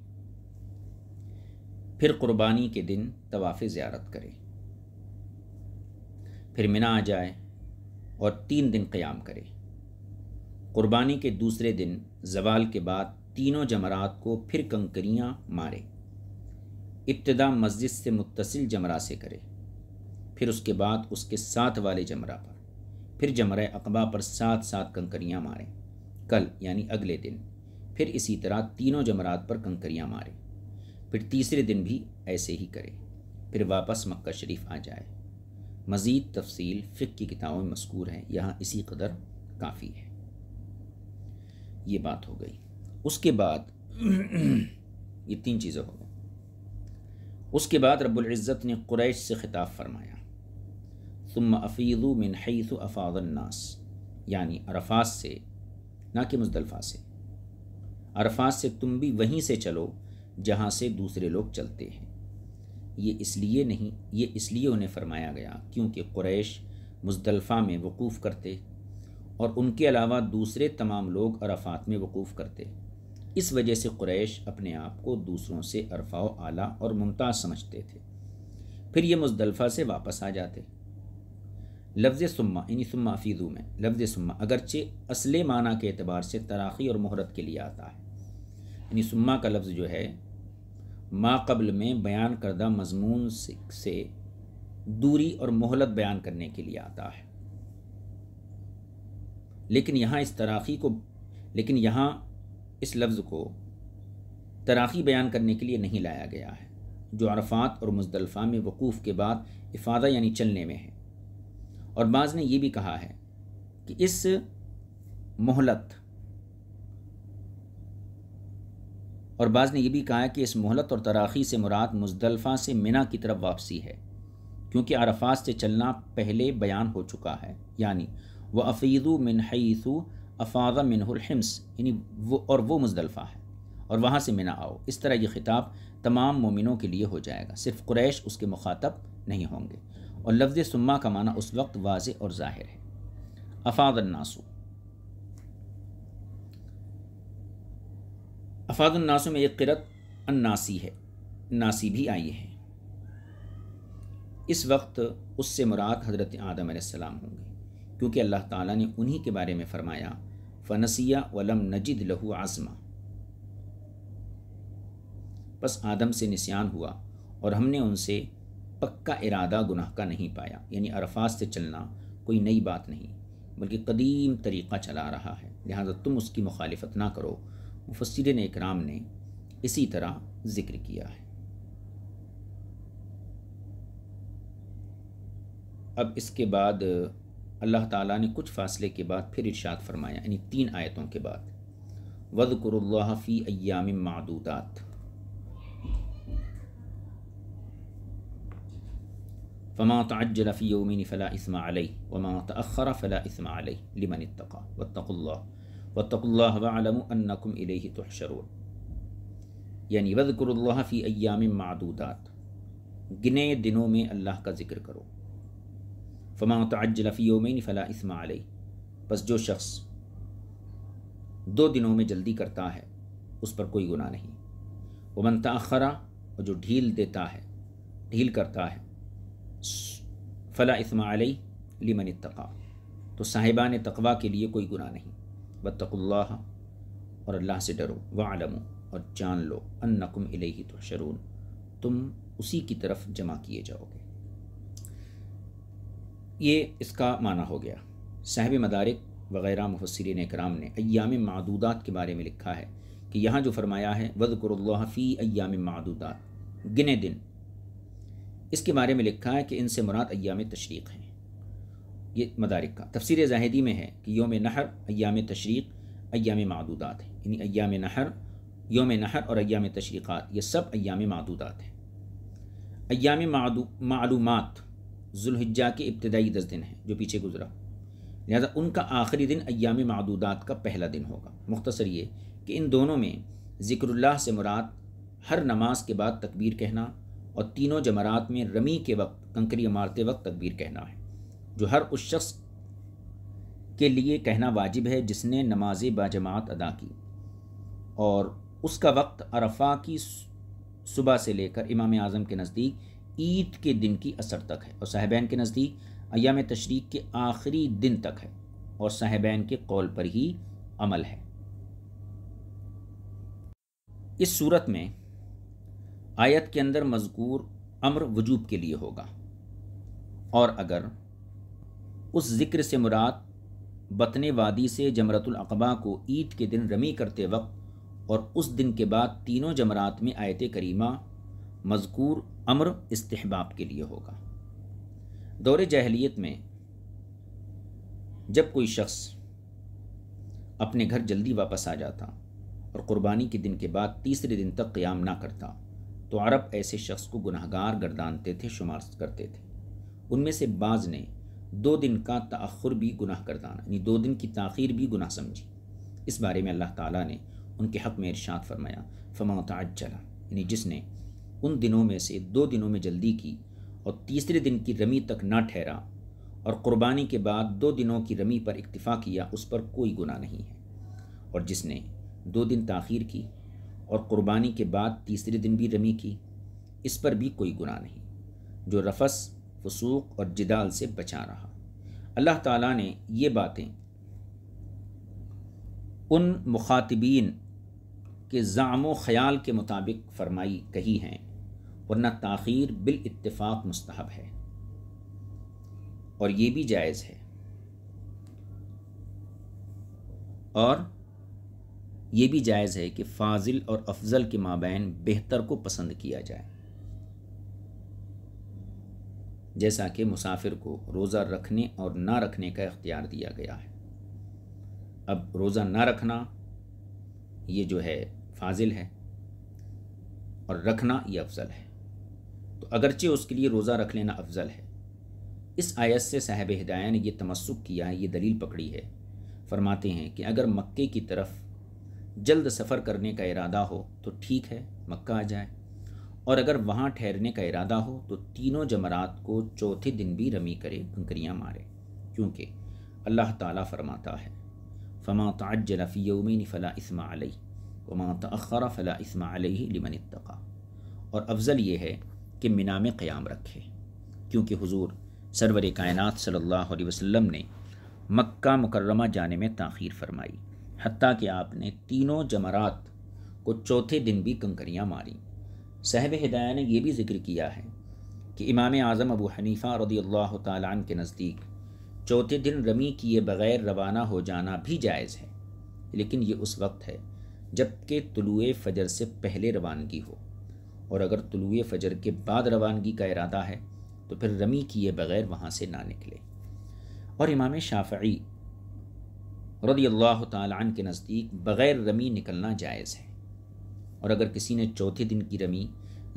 फिर क़ुरबानी के दिन तवाफ़ ज़्यारत करे। फिर मिना आ जाए और तीन दिन क़याम करे। क़ुरबानी के दूसरे दिन जवाल के बाद तीनों जमरात को फिर कंकरियाँ मारे। इब्तदा मस्जिद से मुतसिल जमरा से करे। फिर उसके बाद उसके साथ वाले जमरा पर, फिर जमरा अकबा पर सात सात कंकरियाँ मारें। कल, यानी अगले दिन, फिर इसी तरह तीनों जमरात पर कंकरियाँ मारे। फिर तीसरे दिन भी ऐसे ही करे। फिर वापस मक्का शरीफ आ जाए। मज़ीद तफसील फ़िक की किताबों में मस्कूर है। यहाँ इसी कदर काफ़ी है। ये बात हो गई। उसके बाद ये तीन चीज़ें हो गई। उसके बाद रब्बुल्ज़त ने क़ुरैश से ख़िताब फरमाया। तुम अफ़ीलू मिन हईस अफ़ादन्नास यानी अरफात से, ना कि मुजदलफा से। अरफात से तुम भी वहीं से चलो, जहाँ से दूसरे लोग चलते हैं। ये इसलिए नहीं, ये इसलिए उन्हें फरमाया गया क्योंकि क़ुरैश मुजदलफ़ा में वकूफ़ करते और उनके अलावा दूसरे तमाम लोग अरफात में वकूफ़ करते। इस वजह से क़ुरैश अपने आप को दूसरों से अरफा आला और मुमताज़ समझते थे। फिर ये मुजदलफ़ा से वापस आ जाते। लफ्ज़ सुम्मा, यानी सुम्मा फ़ीज़ू में, लफ्ज़ सुम्मा, अगरचे असले माना के अतबार से तराक़ी और मोहरत के लिए आता है। यानी सुम्मा का लफ्ज़ जो है कबल में बयान करदा मजमून से दूरी और मोहलत बयान करने के लिए आता है। लेकिन यहाँ इस तराक़ी को, लेकिन यहाँ इस लफ्ज़ को तराक़ी बयान करने के लिए नहीं लाया गया है, जो अरफात और मुजदलफ़ा में वकूफ़ के बाद इफ़ादा यानी चलने में है। और बाज़ ने यह भी कहा है कि इस मोहलत और बाज़ ने यह भी कहा कि इस मोहलत और तराख़ी से मुराद मुजदलफ़ा से मिना की तरफ़ वापसी है, क्योंकि अरफात से चलना पहले बयान हो चुका है। यानी वह अफ़ीज़ु मिन हईसु अफ़ाज़ा मिनहमस यानी वो और वो मुजदलफ़ा है, और वहाँ से मिना आओ। इस तरह यह ख़िताब तमाम मोमिनों के लिए हो जाएगा। सिर्फ़ क़ुरैश उसके मुखातब नहीं होंगे। और लफ्ज़ सुम्मा का माना उस वक्त वाज और ज़ाहिर है। अफ़ादन्नासु अफ़ादन्नासु में एक किरत अन्नासी है। नासी भी आई है। इस वक्त उससे मुराद हज़रत आदम सलाम होंगे, क्योंकि अल्लाह ताला ने उन्हीं के बारे में फ़रमाया, फ़नसिया वलम नजिद लहू आज़मा। बस आदम से निशान हुआ और हमने उनसे पक्का इरादा गुनाह का नहीं पाया, यानी अरफात से चलना कोई नई बात नहीं, बल्कि कदीम तरीक़ा चला रहा है, लिहाजा तुम उसकी मुखालफत ना करो मुफसर ने इकराम ने इसी तरह ज़िक्र किया है। अब इसके बाद अल्लाह ताला ने कुछ फ़ासले के बाद फिर इरशाद फरमाया, यानी तीन आयतों के बाद। वदकुरफ़ी अयाम मादूदात। फ़मा तजल फ़ी योमिन फ़ला इसमा वमा तअखर फ़ला इसमा लिमन इत्तका। वत्तकुल्ला इलैहि तुहशरून यानी वज़कुरुल्लाह फ़ी अय्याम मादूदात गिने दिनों में अल्लाह का ज़िक्र करो फ़मा तजल फ़ी योमिन फ़ला इसमा बस जो शख्स दो दिनों में जल्दी करता है उस पर कोई गुनाह नहीं वमन तअखरा और जो ढील देता है ढील करता है फ़ला इसमा लिमन इतका तो साहिबान तकवा के लिए कोई गुनाह नहीं बतकुल्ला और अल्लाह से डरो व आलमो और जान लो, अन्नकुम इलही तो शरून तुम उसी की तरफ़ जमा किए जाओगे। ये इसका माना हो गया। साहब मदारिक वगैरह मुफसरीन कराम ने अयाम मादूदात के बारे में लिखा है कि यहाँ जो फरमाया है वदकुल्लाफ़ी अयाम मादूदात, गिने दिन। इसके बारे में लिखा है कि इनसे मुराद अयाम तशरीक़ हैं। ये मदारिक का। तफसर जाहिदी में है कि योम नहर अयाम तशरीक़ अयाम मदूदात हैं। यानी अयाम नहर, योम नहर और अयाम तशरीक़ात, ये सब अयाम मदूदात हैं। अयाम मालूमात, जुल्हिज्जा के इब्तदाई दस दिन हैं जो पीछे गुजरा। लिहाजा उनका आखिरी दिन अयाम मदूदात का पहला दिन होगा। मुख्तसर ये कि इन दोनों में ज़िक्रुल्लाह से मुराद, हर नमाज़ के बाद तकबीर कहना और तीनों जमरात में रमी के वक्त, कंकरी मारते वक्त तकबीर कहना है। जो हर उस शख्स के लिए कहना वाजिब है जिसने नमाज़ बाजमात अदा की। और उसका वक्त अरफा की सुबह से लेकर इमाम आज़म के नज़दीक ईद के दिन की असर तक है और साहबैन के नज़दीक अयाम तशरीक के आखिरी दिन तक है और साहबैन के कौल पर ही अमल है। इस सूरत में आयत के अंदर मजकूर अम्र वजूब के लिए होगा। और अगर उस ज़िक्र से मुराद, बतने वादी से जमरतुलअक़बा को ईद के दिन रमी करते वक्त और उस दिन के बाद तीनों जमरात में आयत करीमा, मजकूर, अम्र, इस्तेहबाब के लिए होगा। दौर जहलीत में जब कोई शख्स अपने घर जल्दी वापस आ जाता और क़ुरबानी के दिन के बाद तीसरे दिन तक क़याम ना करता तो अरब ऐसे शख्स को गुनाहगार गर्दानते थे, शुमार करते थे। उनमें से बाज़ ने दो दिन का तअखुर भी गुनाह गर्दाना यानी दो दिन की ताख़ीर भी गुनाह समझी। इस बारे में अल्लाह ताला ने उनके हक़ में इरशाद फरमाया, फ़मा तजला यानी जिसने उन दिनों में से दो दिनों में जल्दी की और तीसरे दिन की रमी तक ना ठहरा और क़ुरबानी के बाद दो दिनों की रमी पर इक्तफ़ा किया, उस पर कोई गुनाह नहीं है। और जिसने दो दिन ताख़ीर की और क़ुरबानी के बाद तीसरे दिन भी रमी की, इस पर भी कोई गुनाह नहीं। जो रफस फसूक और जिदाल से बचा रहा। अल्लाह ताला ने ये बातें उन मुखातबीन के ज़ाम ख्याल के मुताबिक फरमाई कही हैं, वरना ताख़ीर बिल इत्तेफाक मुस्तहब है। और ये भी जायज़ है। और ये भी जायज़ है कि फ़ाजिल और अफजल के माबैन बेहतर को पसंद किया जाए। जैसा कि मुसाफिर को रोज़ा रखने और ना रखने का इख्तियार दिया गया है। अब रोज़ा ना रखना, ये जो है, फाजिल है और रखना ये अफजल है। तो अगरचे उसके लिए रोज़ा रख लेना अफजल है। इस आयत से साहब हिदाया ने यह तमस्क किया है ये दलील पकड़ी है। फरमाते हैं कि अगर मक्के की तरफ़ जल्द सफ़र करने का इरादा हो तो ठीक है, मक्का आ जाए। और अगर वहाँ ठहरने का इरादा हो तो तीनों जमरात को चौथे दिन भी रमी करे कंकरियाँ मारे। क्योंकि अल्लाह ताला फरमाता है, फ़मा तजल फ़ी यौमिन फ़ला इसमा अलई वमा तअखर फ़ला इसमा अलैहि लिमन इत्तका। और अफजल ये है कि मिना में क़याम रखे, क्योंकि हुजूर सरवर कायनात सल्लल्लाहु अलैहि वसल्लम ने मक्का मुकर्रमा जाने में ताख़ीर फरमाई हती कि आपने तीनों जमरात को चौथे दिन भी कंकरियाँ मारी। साहब हिदाया ने यह भी ज़िक्र किया है कि इमाम आज़म अबू हनीफ़ा रदी अल्लाह तन के नज़दीक चौथे दिन रमी किए बग़ैर रवाना हो जाना भी जायज़ है। लेकिन ये उस वक्त है जबकि तुलु फ़जर से पहले रवानगी हो। और अगर तुलु फ़जर के बाद रवानगी का इरादा है तो फिर रमी किए बग़ैर वहाँ से ना निकले। और इमाम शाफ़ी रदी अल्लाह तन के नज़दीक बग़ैर रमी निकलना जायज़ है। और अगर किसी ने चौथे दिन की रमी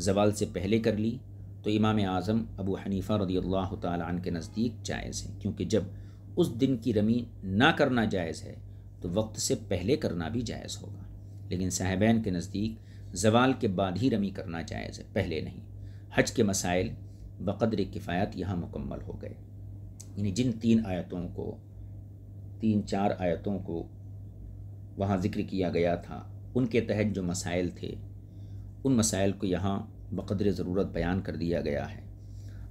जवाल से पहले कर ली तो इमाम आज़म अबू हनीफ़ा रदी अल्लाह तन के नज़दीक जायज़ है, क्योंकि जब उस दिन की रमी ना करना जायज़ है तो वक्त से पहले करना भी जायज़ होगा। लेकिन साहबैन के नज़दीक जवाल के बाद ही रमी करना जायज़ है, पहले नहीं। हज के मसाइल बकदर किफ़ायत यहाँ मुकम्मल हो गए। यानी जिन तीन आयतों को, तीन चार आयतों को वहाँ ज़िक्र किया गया था उनके तहत जो मसाइल थे, उन मसाइल को यहाँ बकदर ज़रूरत बयान कर दिया गया है।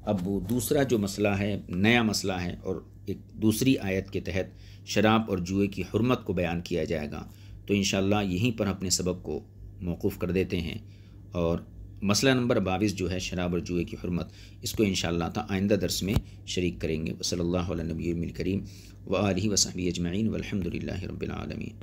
अब वो दूसरा जो मसला है, नया मसला है और एक दूसरी आयत के तहत शराब और जुए की हरमत को बयान किया जाएगा तो इन यहीं पर अपने सबक को मौकूफ़ कर देते हैं। और मसला नंबर बाईस जो है, शराब और जुए की हरमत, इसको इन आइंदा दरस में शरीक करेंगे। वसल नबी करीम व आलि अजमैन रबालमीन